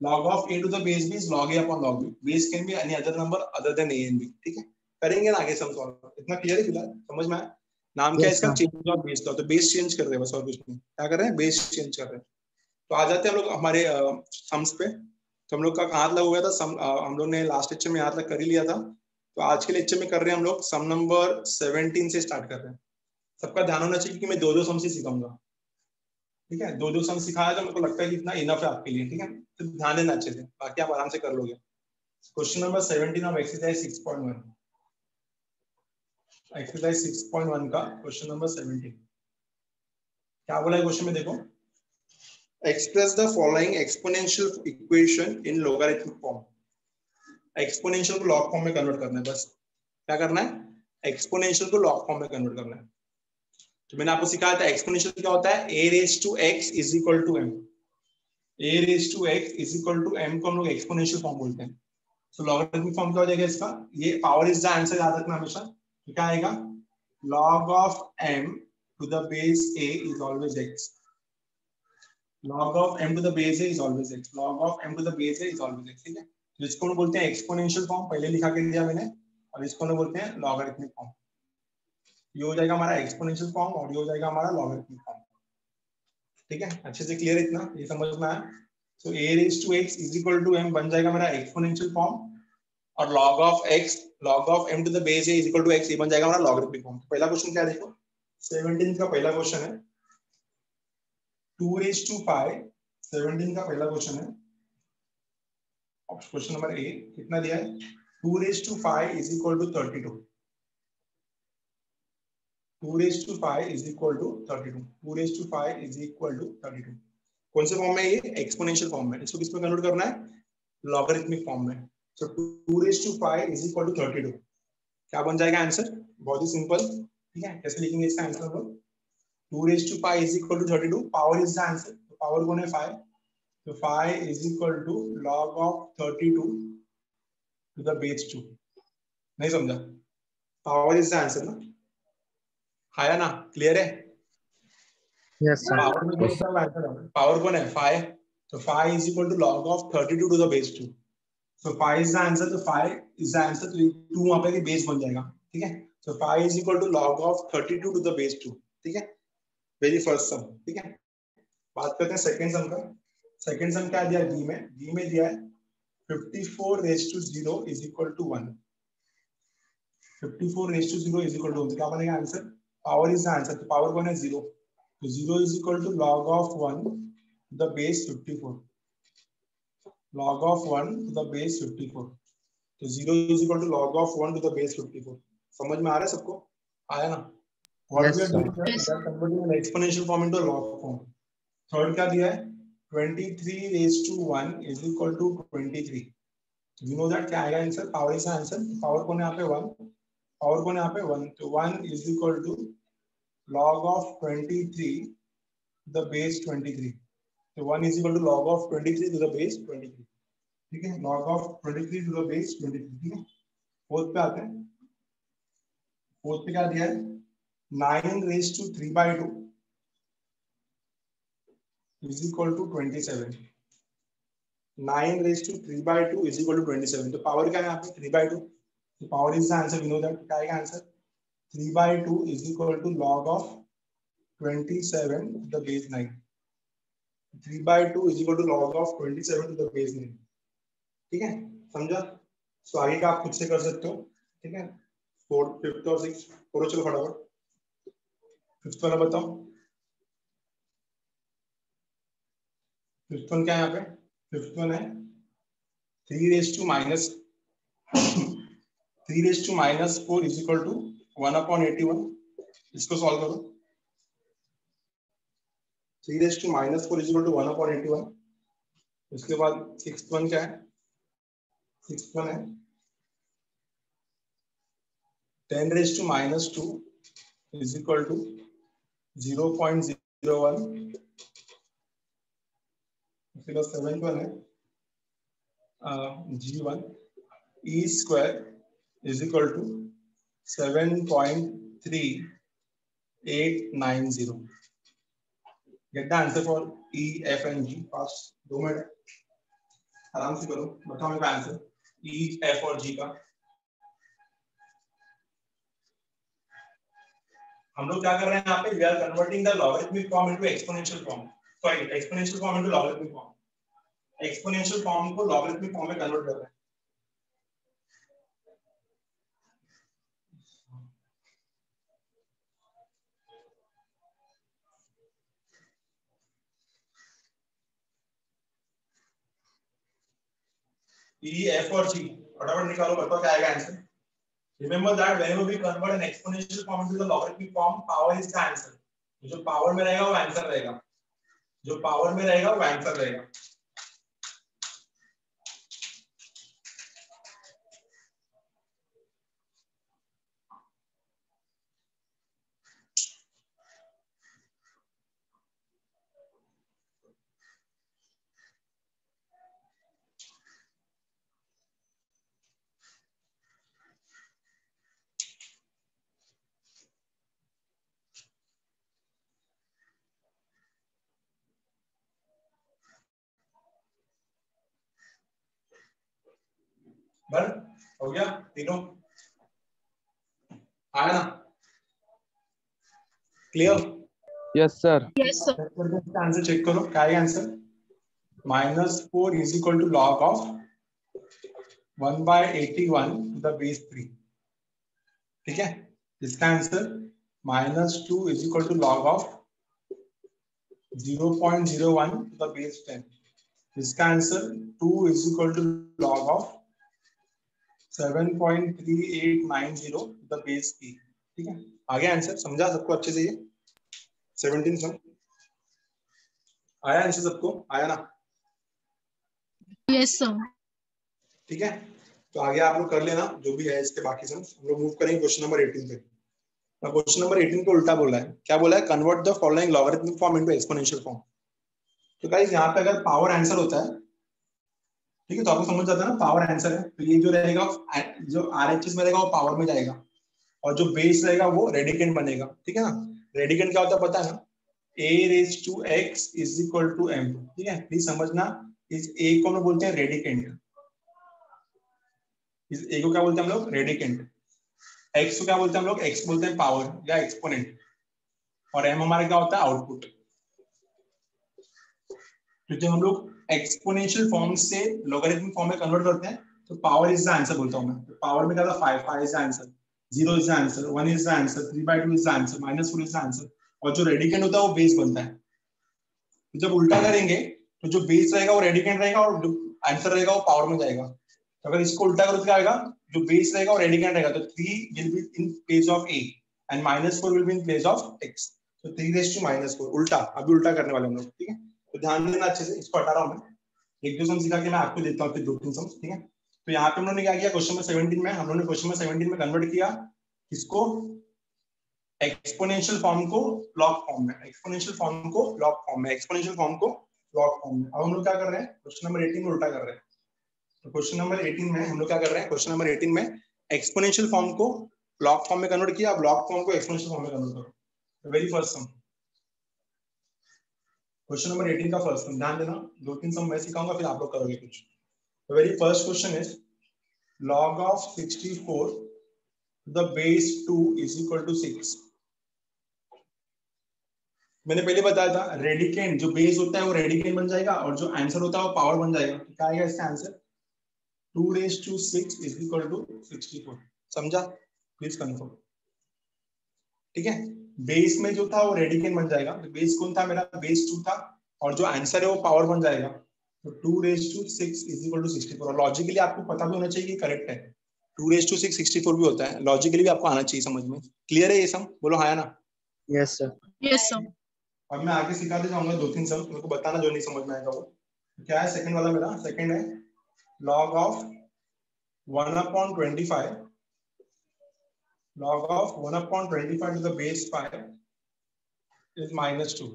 S1: log of a to the base b is log a upon log b. Base can be any other number other than a and b. ठीक है? करेंगे ना आगे sum solve इतना clear है फ़िलहाल? समझ में आया? नाम क्या है इसका? चेंज ऑफ़ बेस लॉ तो बेस चेंज कर रहे हैं बस और कुछ नहीं। क्या कर रहे हैं? बेस चेंज कर रहे हैं। तो आ जाते हैं हम लोग हमारे सम्स पे। तो हम लोग का हाथ लगा हुआ था? सम हम लोग ने लास्ट लेक्चर में हाथ लग कर ही लिया था। तो आज के लेक्चर में कर रहे हैं हम लोग सम नंबर 17 से स्टार्ट कर रहे हैं। सबका ध्यान होना चाहिए कि मैं दो दो सम से सिखाऊँगा। ठीक है? दो दो सम सिखाया तो मेरे को लगता है कि इतना इनफ है आपके लिए, ठीक है? तो ध्यान देना अच्छे से, बाकी आप आराम से कर लोगे। Question number 17 of exercise 6.1 exercise 6.1 का क्वेश्चन नंबर 17 क्या बोला है क्वेश्चन में, देखो? Express the following exponential equation in logarithmic form exponential को लॉग फॉर्म में कन्वर्ट करना है, बस। क्या करना है? एक्सपोनेंशियल को लॉग फॉर्म में कन्वर्ट करना है। तो मैंने आपको सिखाया था एक्सपोनेंशियल क्या होता है? A raise to x is equal to m a raise to x is equal to m को हम लोग एक्सपोनेंशियल फॉर्म बोलते हैं। सो लॉगरिथमिक फॉर्म क्या हो जाएगा इसका? ये पावर इज़ द आंसर याद रखना हमेशा। तो क्या आएगा? Log of m to the base a is always x. Log of m to the base a is always x. Log of m to the base a is always x, ठीक है? तो इसको हम बोलते हैं एक्सपोनेंशियल फॉर्म पहले लिखा के दिया मैंने। और इसको बोलते हैं लॉगरिथमिक फॉर्म ये हो जाएगा हमारा एक्सपोनेंशियल फॉर्म और ये हो जाएगा हमारा लॉगरिथमिक फॉर्म ठीक है? अच्छे से क्लियर इतना? ये समझ में आया? सो a raised to x is equal to m बन जाएगा मेरा एक्सपोनेंशियल फॉर्म और of x, log of m to the base a is equal to x, ये बन जाएगा हमारा logarithmic फॉर्म पहला क्वेश्चन क्या देखो? 17 का पहला क्वेश्चन है। 2 raised to 5 17 का पहला क्वेश्चन है। क्वेश्चन नंबर ए कितना दिया है? 2 raised to 5 is equal to 32 2 raised to 5 is equal to 32 2 raised to 5 is equal to 32 कौन से फॉर्म में ये? एक्सपोनेंशियल फॉर्म में. इसको किसमें कन्वर्ट करना है? लॉगरिथमिक फॉर्म में. सो 2 raised to 5 is equal to 32 क्या बन जाएगा आंसर बहुत ही सिंपल ठीक है? कैसे लिखेंगे इसका आंसर हम लोग 2 raised to 5 is equal to 32 power is the answer तो पावर कौन है? 5 तो 5 is equal to log of 32 to the base 2 नहीं समझा? पावर इज़ द आंसर ना? आया ना क्लियर है?
S3: यस
S1: पावर कौन है। पावर कौन है? फाइ तो five is equal to log of 32 to the base 2 so five is the answer तो फाइ इज़ द आंसर तो 2 वहाँ पे बेस बन जाएगा। ठीक है? So five is equal to log of 32 to the base 2 ठीक है? वेरी फ़र्स्ट सम ठीक है? बात करते हैं सेकंड सम का। सेकंड सम क्या दिया बी में। बी में दिया है 54 raise to 0 is equal to 1 54 raise to 0 is equal to 1 क्या बनेगा answer power is the answer तो पावर कौन है 0 तो 0 is equal to log of 1 to the base 54 log of 1 to the base 54 तो 0 is equal to log of 1 to the base 54 समझ में आ रहा है सबको आया ना what
S3: Yes,
S1: we are
S3: sir.
S1: doing here, we are converting an exponential form into a log form third क्या दिया है 23 raised to 1 is equal to 23 you know that क्या आएगा answer power is answer power कौन है यहाँ पे 1 power कौन है यहाँ पे 1 तो 1 is equal to log of 23 to the base 23 so 1 is equal to log of 23 to the base 23 ठीक है log of 23 to the base 23 ठीक है फोर्थ पे आते हैं फोर्थ पे क्या दिया है 9 raised to 3 by 2 is equal to 27 9 raised to 3 by 2 is equal to 27 तो पावर क्या है यहाँ पे 3 by 2 तो power is the answer we know that क्या आएगा answer 3 by 2 is equal to log of 27 to the base 9 3 by 2 is equal to log of 27 to the base 9 ठीक है? समझा? सो आगे का आप खुद से कर सकते हो। ठीक है? फोर्थ फिफ्थ और सिक्स करो, चलो फटाफट। फिफ्थ वाला बताओ। फिफ्थ वन क्या है यहाँ पे? फिफ्थ वन है। Three raise to minus three raise to minus four is equal to one upon eighty one इसको सॉल्व करो. Three raise to minus four is equal to one upon eighty one उसके बाद six one क्या है? Six one है. Ten raise to minus two is equal to zero point zero one उसके बाद seven one है. G one E square is equal to 7.3890. Get the answer for E, F and G. Fast. दो minute आराम से करो बताओ मेरे answer E, F और G का हम लोग क्या कर रहे हैं यहाँ पे? We are converting the logarithmic form into exponential form sorry exponential form into logarithmic form exponential form को लॉगरिथमिक फॉर्म में कन्वर्ट कर रहे हैं। E, F और G फटाफट निकालो बताओ क्या आएगा answer Remember that whenever we convert an exponential form into the logarithmic form, power is the answer. जो पावर में रहेगा वो आंसर रहेगा जो पावर में रहेगा वो आंसर रहेगा बन हो गया तीनों आया ना clear
S4: yes sir
S2: yes sir
S1: answer check करो. क्या है answer minus four is equal to log of one by eighty one the base three ठीक है? इसका answer minus two is equal to log of zero point zero one the base ten इसका answer two is equal to log of 7.3890 the base ठीक है? आ गया answer समझा सबको अच्छे से ये? 17 सम आया आंसर सबको? आया ना?
S2: यस सर
S1: ठीक है? तो आगे आप लोग कर लेना जो भी है इसके बाकी सम हम लोग मूव करेंगे क्वेश्चन नंबर 18 पे। क्वेश्चन नंबर 18 को उल्टा बोला है। क्या बोला है? Convert the following logarithmic form into exponential form तो गाइस यहाँ पे अगर पावर आंसर होता है ठीक है तो आपको समझ जाता है ना पावर आंसर है। तो ये जो रहेगा, जो आरएचएस में रहेगा, वो पावर में जाएगा। और जो बेस रहेगा, वो रेडिकेंट बनेगा। ठीक है ना? रेडिकेंट क्या होता है पता है ना? A raise to x is equal to m ठीक है? प्लीज़ समझना, इस a को हम बोलते हैं रेडिकेंट इस a को क्या बोलते हैं हम लोग? रेडिकेंट x को क्या बोलते हैं हम लोग? X बोलते हैं पावर या एक्सपोनेंट और एम हमारा क्या होता है? आउटपुट तो जब हम लोग एक्सपोनेंशियल फॉर्म से लॉगरिथमिक फॉर्म में कन्वर्ट करते हैं तो पावर इज़ द आंसर बोलता हूँ मैं। तो पावर में क्या था? 5 5 is the answer 0 is the answer 1 is the answer 3 by 2 is the answer minus 4 is the answer और जो रेडिकेंट होता है, वो बेस बनता है। तो जब उल्टा करेंगे तो जो बेस रहेगा, वो रेडिकेंट रहेगा और जो आंसर रहेगा, वो पावर में जाएगा। तो अगर इसको उल्टा करो तो क्या आएगा? जो बेस रहेगा, वो रेडिकेंट रहेगा। तो 3 will be in place of a and minus 4 will be in place of x. तो 3 रेज टू माइनस 4 उल्टा, अभी उल्टा करने वाले हम लोग, ठीक है? तो ध्यान देना अच्छे से, इसको हटा रहा हूँ मैं। एक दो सम सिखा के मैं आपको देता हूँ, फिर दो तीन सम ठीक है? तो यहाँ पे हम लोगों ने क्या किया क्वेश्चन नंबर 17 में, हम लोगों ने क्वेश्चन नंबर 17 में कन्वर्ट किया इसको एक्सपोनेंशियल फॉर्म को लॉग फॉर्म में। एक्सपोनेंशियल फॉर्म को लॉग फॉर्म में। एक्सपोनेंशियल फॉर्म को लॉग फॉर्म में। अब हम लोग क्या कर रहे हैं? क्वेश्चन नंबर 18 में उल्टा कर रहे हैं। तो क्वेश्चन नंबर 18 में हम लोग क्या कर रहे हैं? क्वेश्चन नंबर 18 में एक्सपोनेंशियल फॉर्म को लॉग फॉर्म में कन्वर्ट किया। अब लॉग फॉर्म को एक्सपोनेंशियल फॉर्म में कन्वर्ट करो। Very first sum question number 18 का फ़र्स्ट ध्यान देना। दो तीन सम मैं सिखाऊँगा फिर आप लोग करोगे कुछ। Very first question is, log of 64 the base 2 is equal to 6. मैंने पहले बताया था रेडिकेंट जो बेस होता है वो रेडिकेंट बन जाएगा, और जो आंसर होता है वो पावर बन जाएगा। क्या आएगा इसका answer two raise to six is equal to sixty four समझा? प्लीज़ कंफर्म ठीक है? बेस में जो था वो रेडिकेंट बन जाएगा। तो बेस कौन था मेरा? बेस टू था। और जो आंसर है वो पावर बन जाएगा। तो two raise to six is equal to sixty four logically आपको पता भी होना चाहिए कि करेक्ट है। Two raise to six sixty four भी होता है। लॉजिकली भी आपको आना चाहिए समझ में। क्लियर है ये सम बोलो हाँ ना?
S3: Yes, sir.
S2: Yes, sir.
S1: और मैं आगे सिखाते जाऊँगा दो तीन सम मेरे को बताना जो नहीं समझ में आएगा वो। क्या है सेकंड वाला मेरा? सेकंड है। Log of 1 upon 25 log of 1 upon 25 to the base 5 is minus 2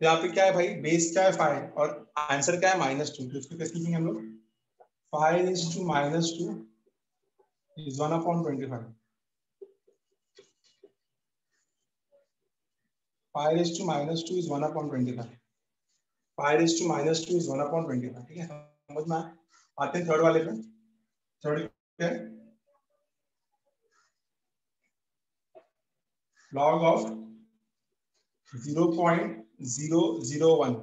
S1: तो यहाँ पे क्या है भाई? बेस क्या है फाइव और आंसर क्या है? माइनस टू तो इसको कैसे लिखेंगे हम लोग? Five is two minus two is one upon twenty five five is two minus two is one upon twenty five five is two minus two is one upon twenty five ठीक है? समझ आते हैं थर्ड वाले पे. Third log of 0.001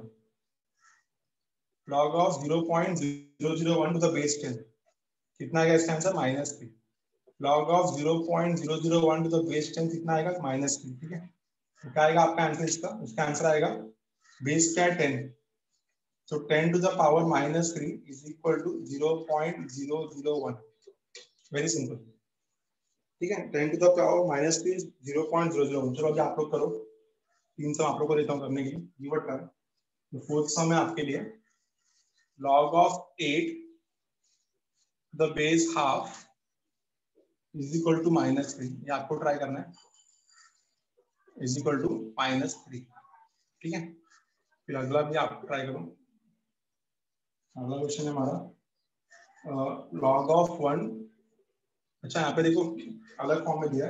S1: log of 0.001 to the base 10 कितना आएगा इसका answer minus three log of 0.001 to the base 10 कितना आएगा माइनस थ्री ठीक है तो क्या आएगा आपका आंसर इसका इसका आंसर आएगा बेस क्या है ten so 10 to the power minus 3 is equal to 0.001 very simple ठीक है? Ten 10 to the power minus 3 is 0.001 चलो अभी आप लोग करो। तीन सम आप लोग को देता हूँ करने के लिए ट्राई तो फोर्थ सम है आपके लिए। Log of 8 the base half is equal to minus 3 ये आपको ट्राई करना है। Is equal to minus 3 ठीक है? फिर अगला भी आप ट्राई करो। अगला क्वेश्चन है हमारा। लॉग ऑफ़ वन अच्छा यहाँ पे देखो, अलग फॉर्म में दिया।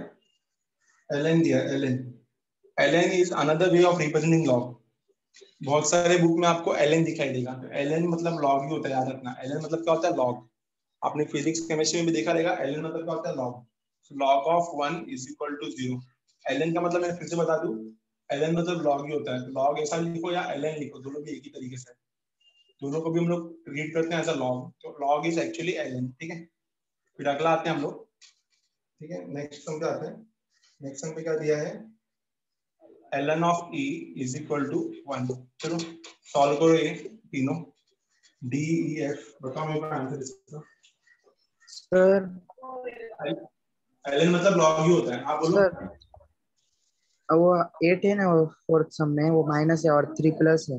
S1: एल एन दिया L N L N is another way of representing log बहुत सारे बुक में आपको एल एन दिखाई देगा। तो एल मतलब लॉग ही होता है, याद रखना। एल एन मतलब क्या होता है? लॉग आपने फिजिक्स केमिस्ट्री में भी देखा रहेगा एल एन मतलब क्या होता है? Log log of one is equal to zero L N का मतलब मैं फिर से बता दू एल एन मतलब लॉग ही होता है। लॉग ऐसा लिखो या एल एन लिखो, दोनों भी एक ही तरीके से। दोनों को भी हम लोग रीड करते हैं एज अ लॉग तो log is actually L N ठीक है? फिर अगला आते हैं हम लोग। ठीक है नेक्स्ट सम पे आते हैं। नेक्स्ट सम पे क्या दिया है। ln of e is equal to 1 चलो सॉल्व करो ये तीनों। D e f बताओ मेरे को आंसर इसका।
S3: सर
S1: ln मतलब log ही होता है। आप बोलो।
S3: सर वो एट है ना वो फोर्थ सम में वो माइनस है और थ्री प्लस है।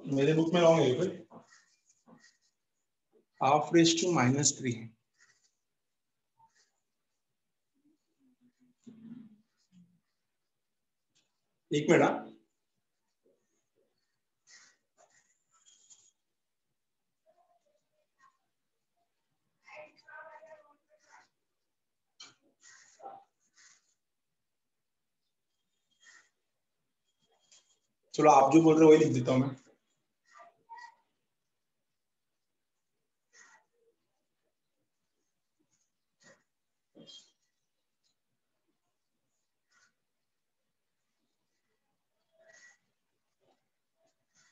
S1: मेरे बुक में रॉन्ग है कोई half raise to minus three एक मिनट हाँ। चलो आप जो बोल रहे हो वही लिख देता हूँ मैं।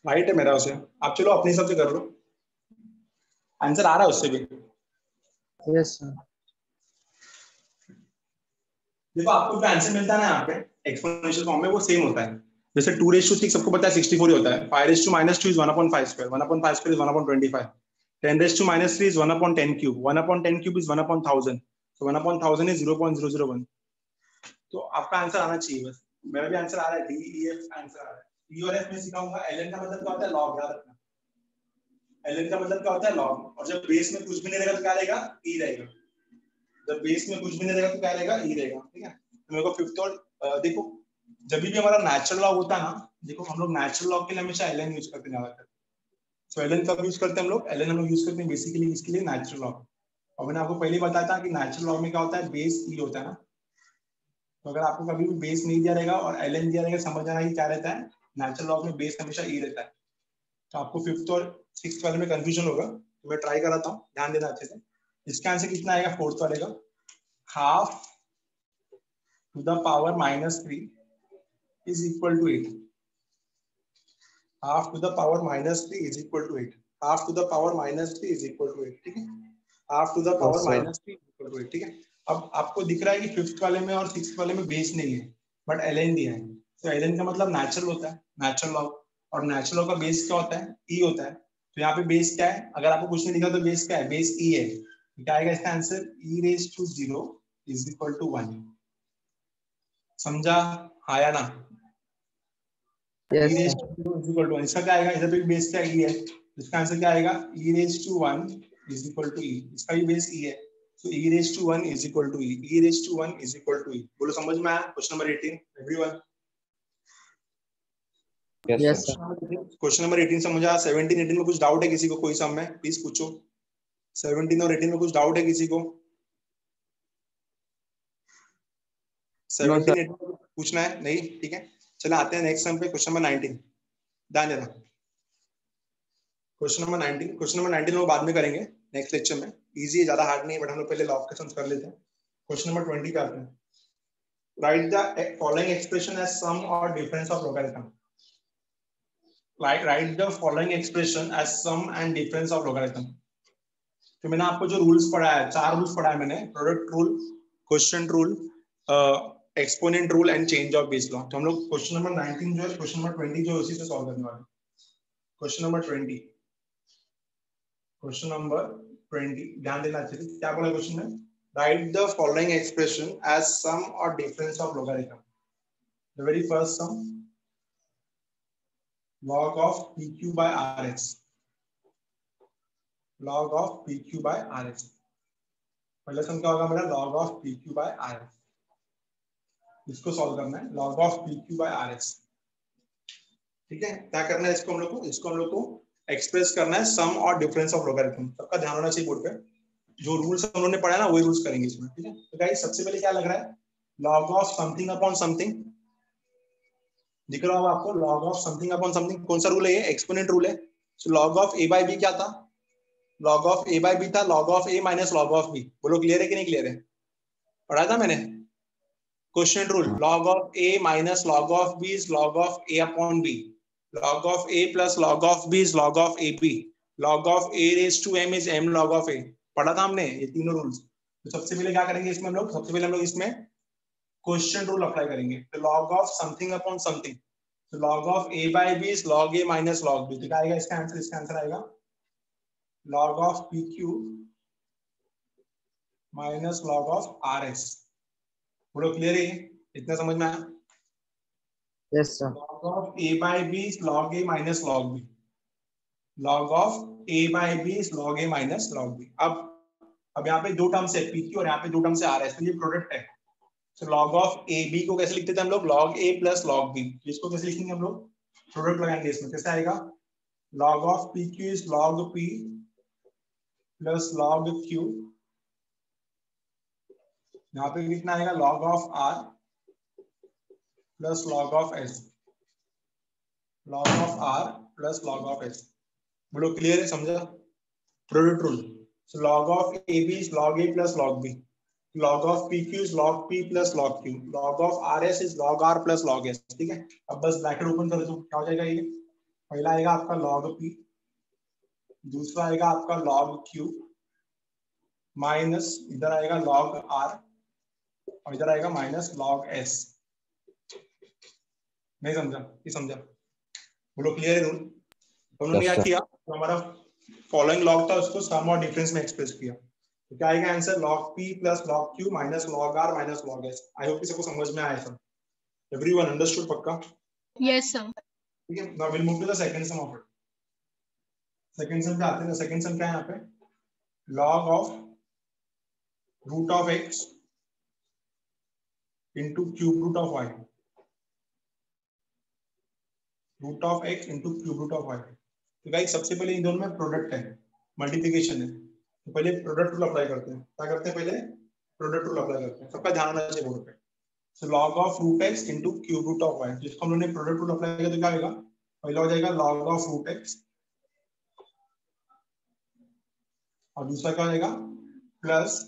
S1: राइट है मेरा उसे। आप चलो अपने हिसाब से कर लो। आंसर आ रहा है उससे भी।
S3: यस सर
S1: देखो आपको जो आंसर मिलता है ना यहाँ पे एक्सपोनेंशियल फॉर्म में वो सेम होता है। जैसे टू रेस टू सिक्स सबको पता है सिक्सटी फोर होता है। Five raise to minus two is one upon five square one upon five square is one upon twenty five ten raise to minus three is one upon ten cube one upon ten cube is one upon thousand तो one upon thousand is zero point zero zero one तो आपका answer आना चाहिए बस। मेरा भी answer आ रहा है। डी ई एफ़ आंसर आ रहा है। ई और एफ़ में सिखाऊँगा एल एन का मतलब क्या होता है? लॉग याद रखना। एल एन का मतलब क्या होता है? लॉग और जब बेस में कुछ भी नहीं रहेगा तो क्या रहेगा? ई रहेगा। जब बेस में कुछ भी नहीं रहेगा तो क्या रहेगा? ई रहेगा, ठीक है? तो मेरे को फिफ्थ और देखो, जब भी हमारा नेचुरल लॉग होता है ना, देखो, हम लोग नेचुरल लॉग के लिए हमेशा एल यूज़ करते हैं ज़्यादातर सो एल कब यूज़ करते हैं हम लोग? एल हम लोग यूज़ करते हैं बेसिकली इसके लिए नेचुरल लॉग और मैंने आपको पहले बताया था कि नेचुरल लॉग में क्या होता है? बेस ई होता है ना। तो अगर आपको कभी भी बेस नहीं दिया रहेगा और एल दिया रहेगा, समझ जाना कि क्या रहता है? नेचुरल लॉग में बेस हमेशा ई रहता है। तो आपको फिफ्थ और सिक्स वाले में कंफ्यूजन होगा। तो मैं ट्राई कराता हूँ। ध्यान देना अच्छे से। इसका आंसर कितना आएगा? फोर्थ वाले का। Half to the power minus three is equal to 8 half to the power minus 3 is equal to 8 half to the power minus 3 is equal to 8 ठीक है? to the power
S3: Yes,
S1: minus 3 is equal to 8 ठीक है? अब आपको दिख रहा है कि फिफ्थ वाले में और सिक्स वाले में बेस नहीं है बट एल दिया है। तो एल का मतलब नेचुरल होता है नेचुरल लॉग और नेचुरल लॉग का बेस क्या होता है? ई होता है. तो यहाँ पे बेस क्या है? अगर आपको कुछ नहीं दिखा तो बेस क्या है? बेस ई है. तो क्या आएगा इसका answer E raise to zero is equal to one समझा? हाँ या ना? E raised
S3: sir
S1: to 0 is equal to 1 इसका क्या आएगा? इधर पे बेस क्या e है? इसका आंसर क्या आएगा? E raised to 1 is equal to e. इसका भी बेस e है. So e raised to 1 is equal to e. E raised to 1 is equal to e. बोलो समझ में आया? Question number 18 everyone
S3: yes sir
S1: question number 18 समझ आया 17 18 में कुछ डाउट है किसी को? कोई सम में प्लीज़ पूछो। 17 और 18 में कुछ डाउट है किसी को? 17 18 पूछना है? नहीं? ठीक है। चलो आते हैं नेक्स्ट सम पे। क्वेश्चन नंबर 19 ध्यान देना। क्वेश्चन नंबर 19 क्वेश्चन नंबर 19 लोग बाद में करेंगे। नेक्स्ट लेक्चर में। इजी है ज़्यादा हार्ड नहीं है बट हम लोग पहले लॉ के सम्स कर लेते हैं। क्वेश्चन नंबर 20 पे आते हैं। Write the following expression as sum और difference of logarithm write write the following expression as sum and difference of logarithm तो मैंने आपको जो रूल्स पढ़ाया है, चार रूल्स पढ़ाया मैंने product rule question rule exponent rule and change of base law तो हम लोग क्वेश्चन नंबर 19 जो है क्वेश्चन नंबर 20 जो है, उसी से सॉल्व करने वाले क्वेश्चन नंबर 20 क्वेश्चन नंबर 20 ध्यान देना से, क्या बोला क्वेश्चन में? Write the following expression as sum और difference of logarithm the very first sum log of pq by rx log of pq by rx पहला सम क्या होगा मेरा log of pq by rx इसको सॉल्व करना है। Log of pq by rx ठीक है? क्या करना है इसको हम लोग को? इसको हम लोग को एक्सप्रेस करना है सम और डिफरेंस ऑफ़ लोगारिथम सबका ध्यान होना चाहिए बोर्ड पे। जो रूल्स हम लोगों ने पढ़ा है ना, वही रूल्स करेंगे इसमें। ठीक है? तो गाइस सबसे पहले क्या लग रहा है? Log of something upon something. दिख रहा होगा आपको log of something upon something कौन सा रूल है ये एक्सपोनेंट रूल है so log of A by B क्या था log of A by B था log of A minus log of B बोलो क्लियर है कि नहीं क्लियर है पढ़ा था मैंने question rule log of A minus log of B is log of A upon B log of a plus log of b is log of ab log of a raised to m is m log of a पढ़ा था हमने ये तीनों rules तो सबसे पहले क्या करेंगे इसमें हम लोग सबसे पहले हम लोग इसमें क्वेश्चन रूल अप्लाई करेंगे। Log of something upon something log of A by B is log A minus log B ठीक आएगा इसका आंसर इसका आंसर आएगा। Log of P Q minus log of R S बोलो क्लियर है इतना समझ में आया?
S3: Yes sir
S1: log of A by B is log A minus log B log of A by B is log A minus log B अब अब यहाँ पे दो टर्म्स है पी क्यू और यहाँ पे दो टर्म्स है आर एस तो ये प्रोडक्ट है। तो लॉग ऑफ़ ए बी को कैसे लिखते थे हम लोग? Log A plus log B इसको कैसे लिखेंगे हम लोग? प्रोडक्ट लगाएँगे इसमें। कैसे आएगा? Log of P Q is log P plus log Q यहाँ पर कितना आएगा? Log of R plus log of S log of R plus log of S बोलो क्लियर है? समझा? Product rule log of A B is log A plus log B log of pq is log p plus log q. Log of rs is log r plus log s. ठीक है? अब बस bracket open कर दो क्या हो जाएगा ये? पहला आएगा आपका log p दूसरा आएगा आपका log q माइनस इधर आएगा log r और इधर आएगा माइनस log s. नहीं समझा? ये समझा? बोलो क्लियर है रूल उन्होंने क्या किया? हमारा फॉलोइंग लॉग था उसको सम और डिफरेंस में एक्सप्रेस किया। तो क्या आएगा answer log p plus log q minus log r minus log s I hope सबको समझ में आया सब एवरीवन अंडरस्टूड पक्का?
S2: Yes, sir.
S1: ठीक है now will move to the second sum of it second sum पे आते हैं? सेकंड सम क्या है यहाँ पे? log of root of x into cube root of y. Root of x into cube root of y. तो गाइस सबसे पहले इन दोनों में प्रोडक्ट है मल्टीप्लिकेशन है। तो पहले प्रोडक्ट रूल अप्लाई करते हैं। क्या करते हैं पहले? प्रोडक्ट रूल अप्लाई करते हैं। सबका ध्यान होना चाहिए बोर्ड पे। सो log of root x into cube root of y जिसको हम लोगों ने प्रोडक्ट रूल अप्लाई किया तो क्या आएगा? पहला हो जाएगा log of root x और दूसरा क्या हो जाएगा plus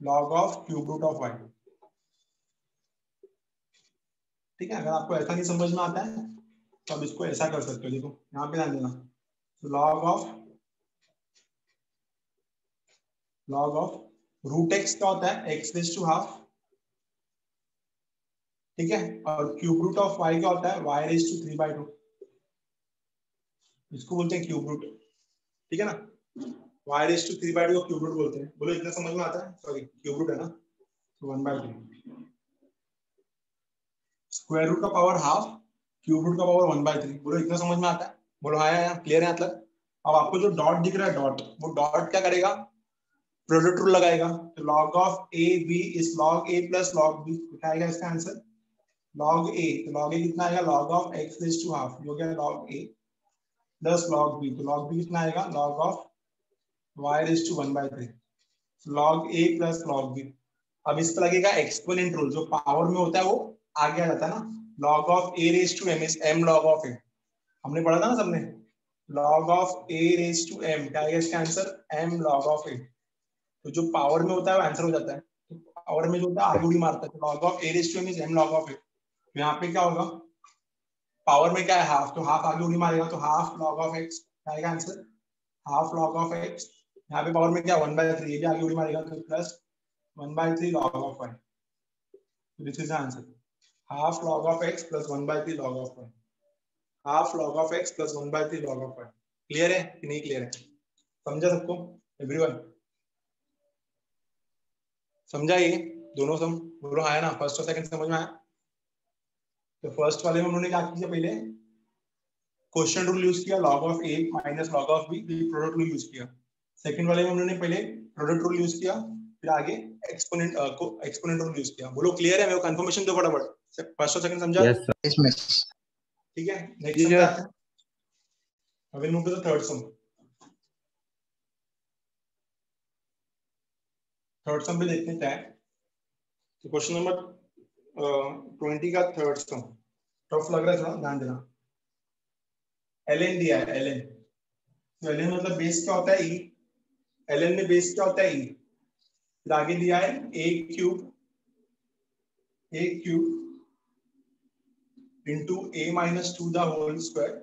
S1: log of cube root of y ठीक है? अगर आपको ऐसा नहीं समझ में आता है तो आप इसको ऐसा कर सकते हो। देखो, यहाँ पे ध्यान देना। Log log log of root x क्या होता है, x raised to half, ठीक है? और क्यूब रूट ऑफ़ y क्या होता है, y raised to three by two इसको बोलते हैं क्यूब रूट ठीक है ना? y raised to three by two को क्यूब रूट बोलते हैं। बोलो, इतना समझ में आता है? सॉरी क्यूब रूट है ना? तो one by two square root का पावर हाफ़ क्यूब रूट का पावर वन बाई थ्री बोलो, इतना समझ में आता है? बोलो हाँ क्लियर है मतलब? अब आपको जो डॉट दिख रहा है डॉट वो डॉट क्या करेगा? प्रोडक्ट रूल लगाएगा तो log of A B is log A plus log B आएगा इसका आंसर लॉग ए तो लॉग ए कितना आएगा? Log of X raise to half जो क्या log A plus log B तो लॉग बी कितना आएगा? Log of Y raise to one by three log A plus log B अब इस पर लगेगा एक्सपोनेंट रूल जो पावर में होता है वो आगे आ जाता है ना। Log of a raised to m is m log of a हमने पढ़ा था ना सबने? Log of A raised to m, क्या इसका आंसर m log of a तो जो पावर में होता है वो आंसर हो जाता है। पावर में जो होता है आगे उड़ी मारता है। of a raised to m is m log of तो यहाँ पे क्या होगा? पावर में क्या है? हाफ़ तो हाफ़ आगे उड़ी मारेगा। तो हाफ़ of x क्या आएगा answer half log of x. यहाँ पे पावर में क्या? वन बाय थ्री भी आगे उड़ी मारेगा। तो plus one by three log of y. This is answer half log of x plus 1 by 3 log of y. Half log of x plus 1 by 3 log of y. Clear है कि नहीं clear है? समझा सबको? एवरीवन समझा ये दोनों सम बोलो आया ना फ़र्स्ट और सेकंड समझ में आया? तो फ़र्स्ट वाले में उन्होंने क्या किया पहले? क्वेश्चन रूल यूज़ किया log of a minus log of b product rule use किया। सेकंड वाले में उन्होंने पहले प्रोडक्ट रूल यूज़ किया फिर आगे एक्सपोनेंट को एक्सपोनेंट रूल यूज़ किया। बोलो क्लियर है मेरे को? कंफर्मेशन दो फटाफट। फ़र्स्ट और सेकंड समझा.
S5: Yes,
S3: miss.
S1: ठीक है? Next sum
S5: Yes.
S1: क्या है। I will move to the third sum. Third sum पे देखते हैं तो क्वेश्चन नंबर ट्वेंटी का थर्ड सम टफ लग रहा है थोड़ा, ध्यान देना. एल एन दिया है एल एन तो एल एन मतलब बेस क्या होता है ई एल एन में बेस क्या होता है ई फिर आगे दिया है A cube A cube into a minus 2 the whole square.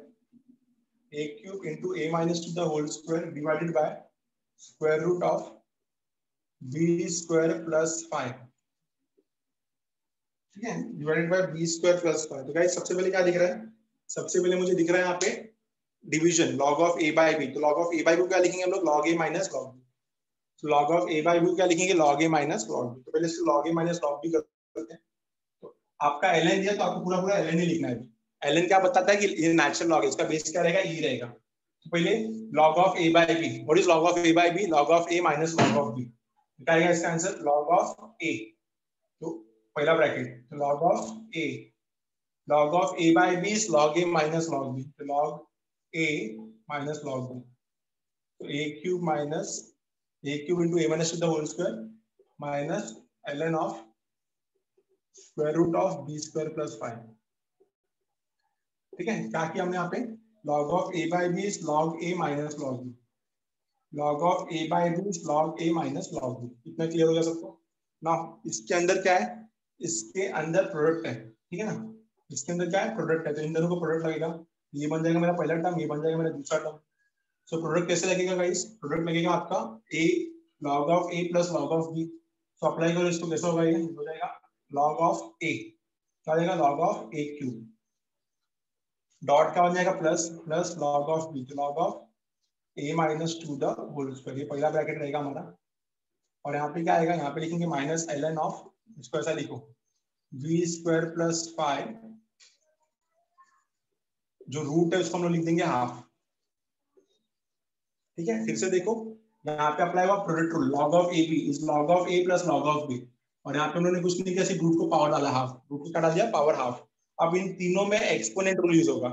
S1: A cube into a minus 2 the whole square divided by square root of b square plus 5 ठीक divided by b square plus 5 guys सबसे पहले क्या दिख रहा है? सबसे पहले मुझे दिख रहा है यहाँ पे division log of a by b. तो log of a by b क्या लिखेंगे हम लोग? Log a minus log b. तो log ऑफ़ by b क्या लिखेंगे? Log a minus log b. तो पहले log a minus log b करते हैं। तो आपका ln दिया तो आपको पूरा पूरा ln ही लिखना है। ln क्या बताता है कि नेचुरल है, इसका बेस क्या रहेगा? E रहेगा। तो पहले log of a by b. What is log of a by b? Log of a minus log of b. आएगा इसका आंसर log ऑफ़ a तो पहला ब्रैकेट तो log of a log of a by b is log a minus log b तो log a minus log b तो a cube minus a cube into a minus to the whole square minus ln of square root of b square plus 5 ठीक है क्या किया हमने यहाँ पे log of a by b is log a minus log b log of a by is log a minus log b. इतना clear हो गया सबको? ना इसके अंदर क्या है? इसके अंदर प्रोडक्ट है, ठीक है ना? इसके अंदर क्या है? प्रोडक्ट है। तो इन दोनों को प्रोडक्ट लगेगा। ये बन जाएगा मेरा पहला टर्म ये बन जाएगा मेरा दूसरा टर्म सो प्रोडक्ट कैसे लगेगा गाइस प्रोडक्ट लगेगा आपका a log of a plus log of b. तो अप्लाई करो इसको, कैसे होगा ये? हो जाएगा log of a. क्या जाएगा log of a cube dot का बन जाएगा? Plus plus log of b. तो log of a minus two the whole square ये पहला ब्रैकेट रहेगा हमारा। और यहाँ पे क्या आएगा? यहाँ पे लिखेंगे माइनस एल एन ऑफ़ इसको ऐसा लिखो v स्क्वायर प्लस फाइव जो रूट है, उसको हम लोग लिख देंगे हाफ़ ठीक है? फिर से देखो। यहाँ पे अप्लाई हुआ product rule log of A B is log of A plus log of B और यहाँ पे उन्होंने कुछ नहीं किया रूट को पावर डाला हाफ़ रूट को क्या डाल दिया पावर हाफ़ अब इन तीनों में एक्सपोनेंट रूल यूज़ होगा।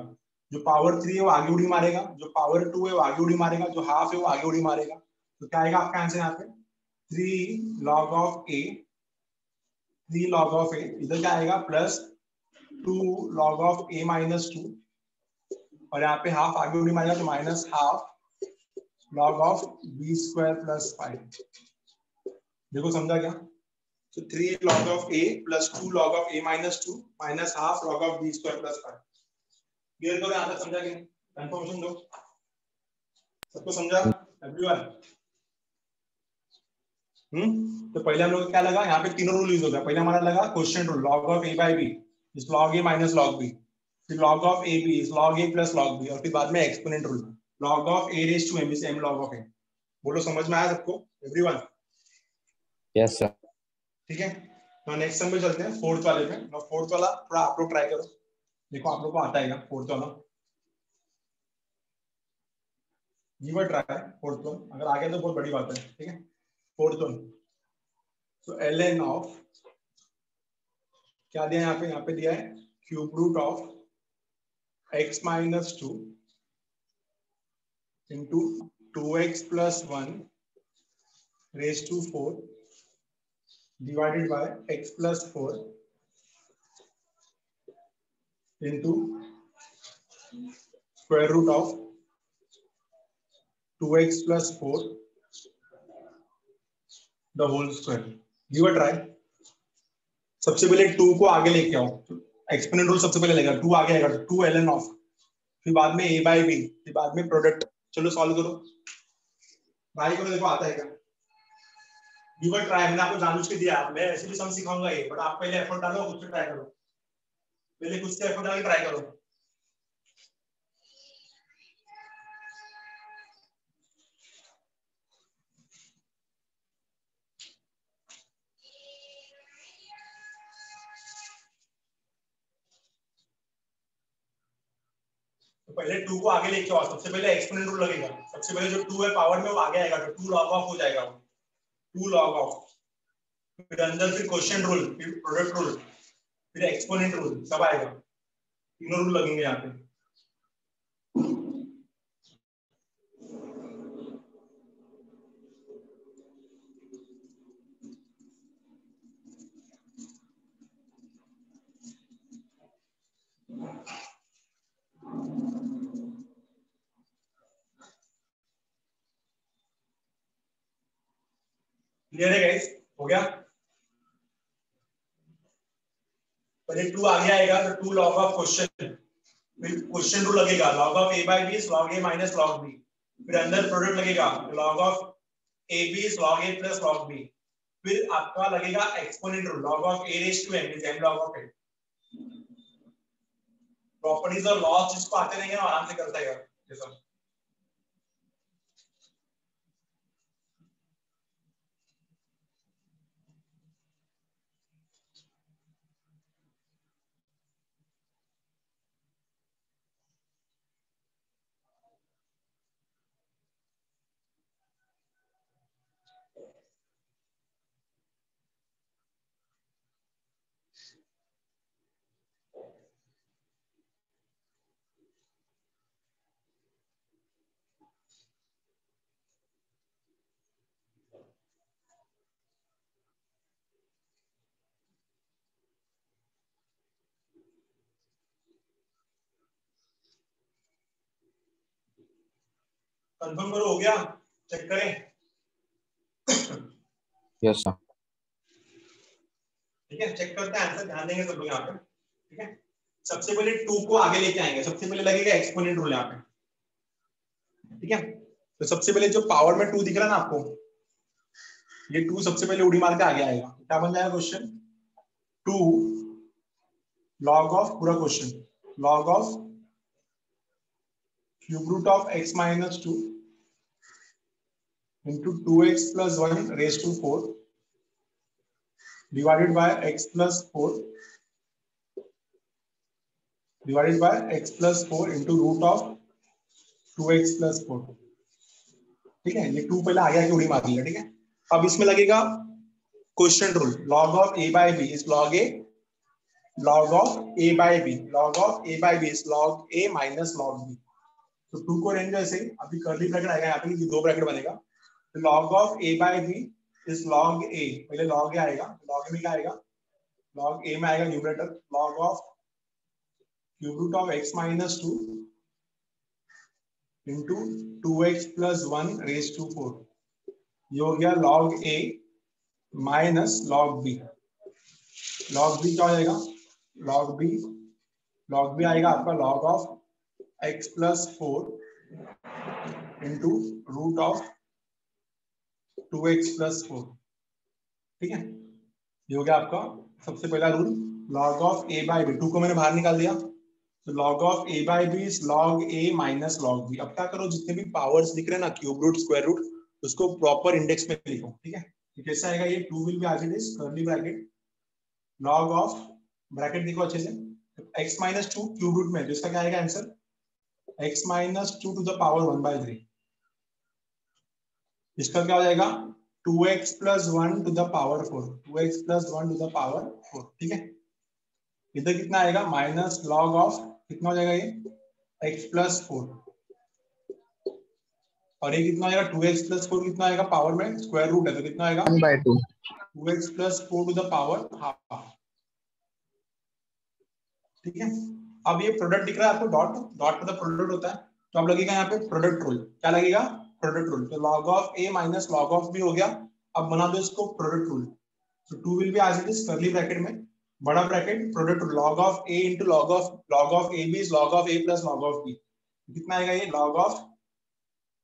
S1: जो पावर थ्री है वो आगे उड़ी मारेगा, जो पावर टू है वो आगे उड़ी मारेगा, जो हाफ़ है वो आगे उड़ी मारेगा। तो क्या आएगा आपका आंसर यहाँ पे? Three log of A three log of A इधर क्या आएगा? Plus two log of A minus two और यहाँ पे हाफ़ आगे उड़ी मारेगा तो minus half log of B square plus five देखो समझा क्या? तो three log of A plus two log of A minus two minus half log of B square plus five clear करो तक समझा कि। कंफर्मेशन दो। सबको समझा? Everyone hmm? तो पहले हम लोग क्या लगा? यहाँ पे तीनों रूल यूज़ हो। गया पहले हमारा लगा question rule log of A by B is log A minus log B फिर log of ab is log a plus log b और फिर बाद में exponent rule log of a raised to m is m log of n बोलो समझ में आया सबको? एवरीवन
S5: यस सर
S1: ठीक है? तो नेक्स्ट सम पे चलते हैं फोर्थ वाले पे फोर्थ वाला थोड़ा आप लोग ट्राई करो। देखो आप लोग को आता है ना फोर्थ वाला। गिव ट्राई फोर्थ वन अगर आ गया तो बहुत बड़ी बात है, ठीक है? Fourth one so L N of क्या दिया यहाँ पे? यहाँ पे दिया है cube root of x minus 2 into 2x plus 1 raised to 4 divided by x plus 4 into square root of 2x plus 4 the whole square. Give a try. सबसे पहले 2 को आगे लेके आओ। एक्सपोनेंट रूल सबसे पहले लेगा। टू आगे आएगा। टू एल एन ऑफ़ फिर बाद में ए बाई बी फिर बाद में प्रोडक्ट चलो सॉल्व करो। भाई को देखो आता है क्या? गिव अ ट्राई मैंने आपको जानबूझ के दिया। मैं ऐसे भी सम सिखाऊँगा ये। बट आप पहले एफर्ट डालो खुद से ट्राई करो। पहले खुद से एफर्ट डाल ट्राई करो। तो पहले टू को आगे लेके आओ। सबसे पहले एक्सपोनेंट रूल लगेगा। सबसे पहले जो टू है पावर में वो आगे आएगा। तो टू लॉग ऑफ़ हो जाएगा। टू लॉग ऑफ़ फिर अंदर फिर क्वेश्चन रूल फिर प्रोडक्ट रूल फिर एक्सपोनेंट रूल सब आएगा। तीनों रूल लगेंगे यहाँ पे। हो गया? पहले टू आगे आएगा तो two log of question question rule लगेगा log of A by B log A minus log B फिर अंदर प्रोडक्ट लगेगा log of A B log A plus log B फिर आपका लगेगा exponent rule log of A raise to N is M log of N properties और laws जिसको आते रहेंगे आराम से करता है ये कंफर्म करो हो गया? चेक करें?
S5: Yes, sir.
S1: ठीक है? चेक करते हैं आंसर ध्यान देंगे सब लोग यहाँ पे। ठीक है? सबसे पहले टू को आगे लेके आएँगे। सबसे पहले लगेगा एक्सपोनेंट रूल यहाँ पे। ठीक है? तो सबसे पहले जो पावर में टू दिख रहा है ना आपको ये टू सबसे पहले उड़ी मार के आगे आएगा। क्या बन जाएगा क्वेश्चन टू लॉग ऑफ़ पूरा question log of cube root of X minus two into 2x plus 1 raised to 4 divided by x plus 4 divided by x plus 4 into root of 2x plus 4 ठीक है ये 2 पहले आगे आगे उड़ी मार दिया ठीक है अब इसमें लगेगा question rule log of a by b is log a log of a by b log of a by b is log a minus log b तो 2 को रेंज ऐसे अभी कर्ली ब्रैकेट आएगा यहाँ पे दो ब्रैकेट बनेगा log of a by b is log a पहले log a आएगा log में क्या आएगा log a में आएगा numerator log of cube root of x minus 2 into 2x plus 1 raised to 4 ये हो गया log a minus log b log b क्या हो जाएगा log b log b आएगा आपका log of x plus 4 into root of two X plus four ठीक है? ये हो गया आपका सबसे पहला rule log of A by B two को मैंने बाहर निकाल दिया। तो log of A by B is log A minus log B अब क्या करो, जितने भी पावर्स दिख रहे हैं ना क्यूब रूट स्क्वायर रूट उसको प्रॉपर इंडेक्स में लिखो, ठीक है? तो कैसे आएगा, ये two will be as it curly bracket log of bracket देखो अच्छे से। X minus two cube root में तो इसका क्या आएगा answer X minus two to the power one by three इसका क्या हो जाएगा? Two X plus one to the power four two X plus one to the power four ठीक है? इधर कितना आएगा? माइनस लॉग ऑफ़ कितना हो जाएगा ये? एक्स प्लस फोर और ये कितना आएगा टू एक्स प्लस फोर कितना आएगा? पावर में स्क्वायर रूट है तो कितना आएगा?
S3: One by two
S1: two X plus four to the power half ठीक है? अब ये प्रोडक्ट दिख रहा है आपको? डॉट डॉट मतलब प्रोडक्ट होता है। तो अब लगेगा यहाँ पे प्रोडक्ट रूल क्या लगेगा? प्रोडक्ट रूल तो log of A minus log of B हो गया। अब बना दो इसको प्रोडक्ट रूल तो two will be as is curly bracket में। बड़ा bracket product log of A into log of log of A B log of A plus log of B कितना आएगा ये? Log of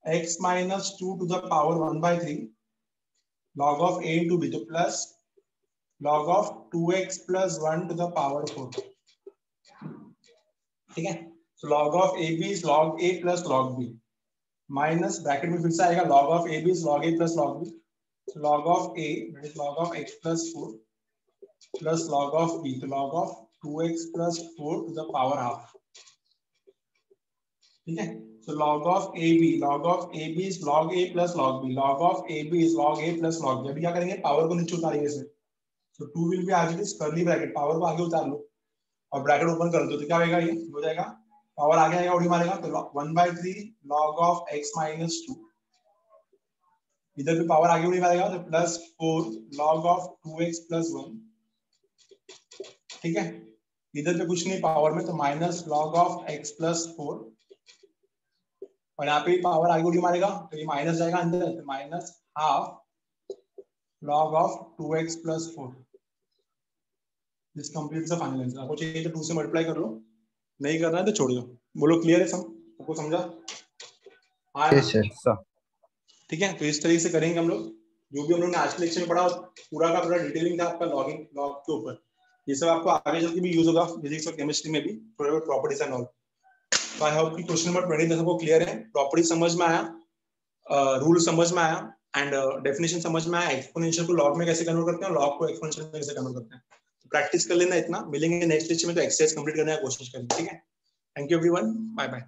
S1: X minus two to the power one by three log of A into B तो plus log of two X plus one to the power four ठीक है? Log of A B is log A plus log B minus bracket में फिर से आएगा log of A B is log A plus log B log of A log of X plus four plus log of B log of two X plus four to the power half ठीक है? So log of A B log of A B is log A plus log B log of A B is log A plus log B अभी क्या करेंगे? Power को नीचे उतारेंगे इसे तो टू विल भी आगे ब्रैकेट पावर को आगे उतार लो और ब्रैकेट ओपन कर दो तो क्या होगा ये? हो जाएगा पावर आगे आएगा उड़ी मारेगा तो one by three log of X minus two इधर भी पावर आगे उड़ी मारेगा तो plus four log of two X plus one ठीक है? इधर पे कुछ नहीं पावर में तो minus log of X plus four और यहाँ पे पावर आगे उड़ी मारेगा तो ये माइनस जाएगा अंदर तो minus half log of 2x plus 4 this completes the final answer. आपको चाहिए तो 2 से मल्टीप्लाई कर लो। नहीं करना है तो छोड़ दो। बोलो क्लियर है सम आपको समझा? हाँ
S3: सर
S1: ठीक है तो इस तरीके से करेंगे हम लोग। जो भी हम लोग ने आज के लेक्चर में पढ़ा पूरा का पूरा डिटेलिंग था आपका लॉगिंग लॉग के ऊपर। ये सब आपको आगे चल के भी यूज़ होगा फिजिक्स और केमिस्ट्री में भी थोड़े प्रॉपर्टीज़ एंड ऑल तो आई होप कि क्वेश्चन नंबर ट्वेंटी सबको क्लियर है। प्रॉपर्टी समझ में आया रूल समझ में आया एंड डेफिनेशन समझ में आया एक्सपोनेंशियल को लॉग में कैसे कन्वर्ट करते हैं लॉग को एक्सपोनेंशियल में कैसे कन्वर्ट करते हैं। प्रैक्टिस कर लेना इतना। मिलेंगे नेक्स्ट लेक्चर में तो एक्सरसाइज कंप्लीट करने की कोशिश करेंगे। ठीक है? Thank you everyone bye bye